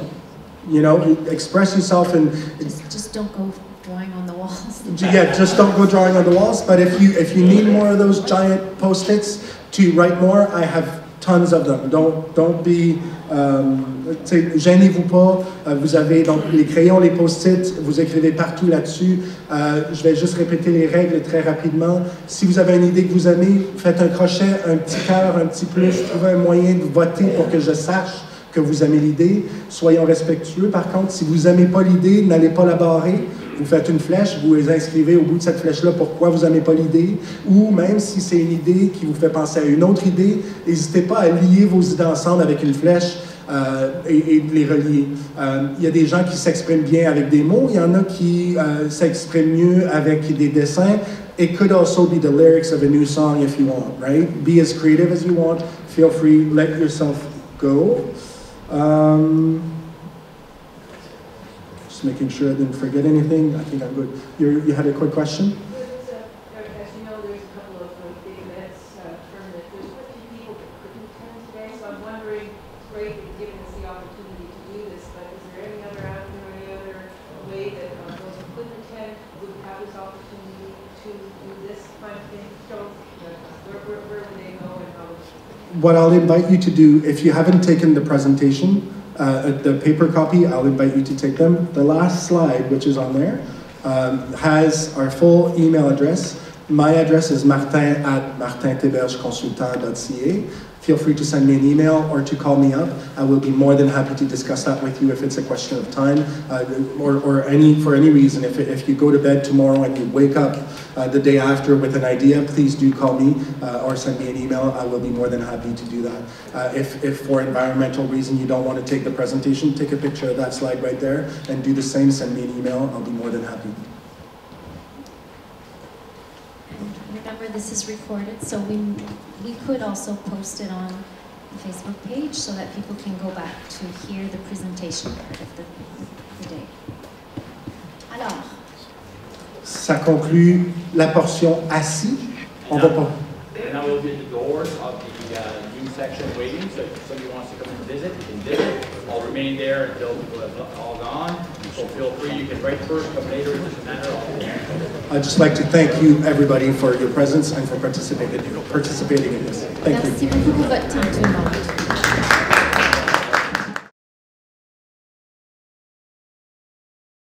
You know, express yourself and just, just don't go drawing on the walls. Yeah, just don't go drawing on the walls. But if you if you need more of those giant post-its to write more, I have tons of them. Don't don't be um, gênez-vous pas. Euh, vous avez donc les crayons, les post-it, vous écrivez partout là-dessus. Euh, je vais juste répéter les règles très rapidement. Si vous avez une idée que vous aimez, faites un crochet, un petit cœur, un petit plus, trouvez un moyen de voter pour que je sache que vous aimez l'idée. Soyons respectueux. Par contre, si vous n'aimez pas l'idée, n'allez pas la barrer. Vous faites une flèche, vous inscrivez au bout de cette flèche-là pourquoi vous n'aimez pas l'idée? Ou même si c'est une idée qui vous fait penser à une autre idée, n'hésitez pas à lier vos idées ensemble avec une flèche. Euh, et, les relier. Euh, il y a des gens qui s'expriment bien avec des mots, il y en a qui euh, s'expriment mieux avec des dessins. It could also be the lyrics of a new song if you want, right? Be as creative as you want. Feel free, let yourself go. Um, just making sure I didn't forget anything. I think I'm good. You, you had a quick question? As you know, there's a couple of uh, big events uh, tournament. There's quite a few people that couldn't attend today, so I'm wondering, it's great that you've given us the opportunity to do this, but is there any other avenue, or any other way that uh, those who couldn't attend would have this opportunity to do this kind of thing? So, uh, where, where, where would they go and how? What I'll invite you to do, if you haven't taken the presentation, uh, the paper copy, I'll invite you to take them. The last slide, which is on there, um, has our full email address. My address is martin at martintebergeconsultant.ca. Feel free to send me an email or to call me up. I will be more than happy to discuss that with you if it's a question of time uh, or, or any for any reason. If, if you go to bed tomorrow and you wake up uh, the day after with an idea, please do call me uh, or send me an email. I will be more than happy to do that. Uh, if, if for environmental reason you don't want to take the presentation, take a picture of that slide right there and do the same. Send me an email. I'll be more than happy. Remember, this is recorded, so we, we could also post it on the Facebook page so that people can go back to hear the presentation part of the, the day. Alors, Ça conclut la portion assis. On va pas. And now we'll be at the doors of the new section waiting, so if somebody wants to come and visit, you can visit. I'll remain there until people have all gone. So feel free, you can write first, come later, it doesn't matter. I'll- I'd just like to thank you, everybody, for your presence and for participating, participating in this. Thank you. merci beaucoup pour votre temps, tout le monde.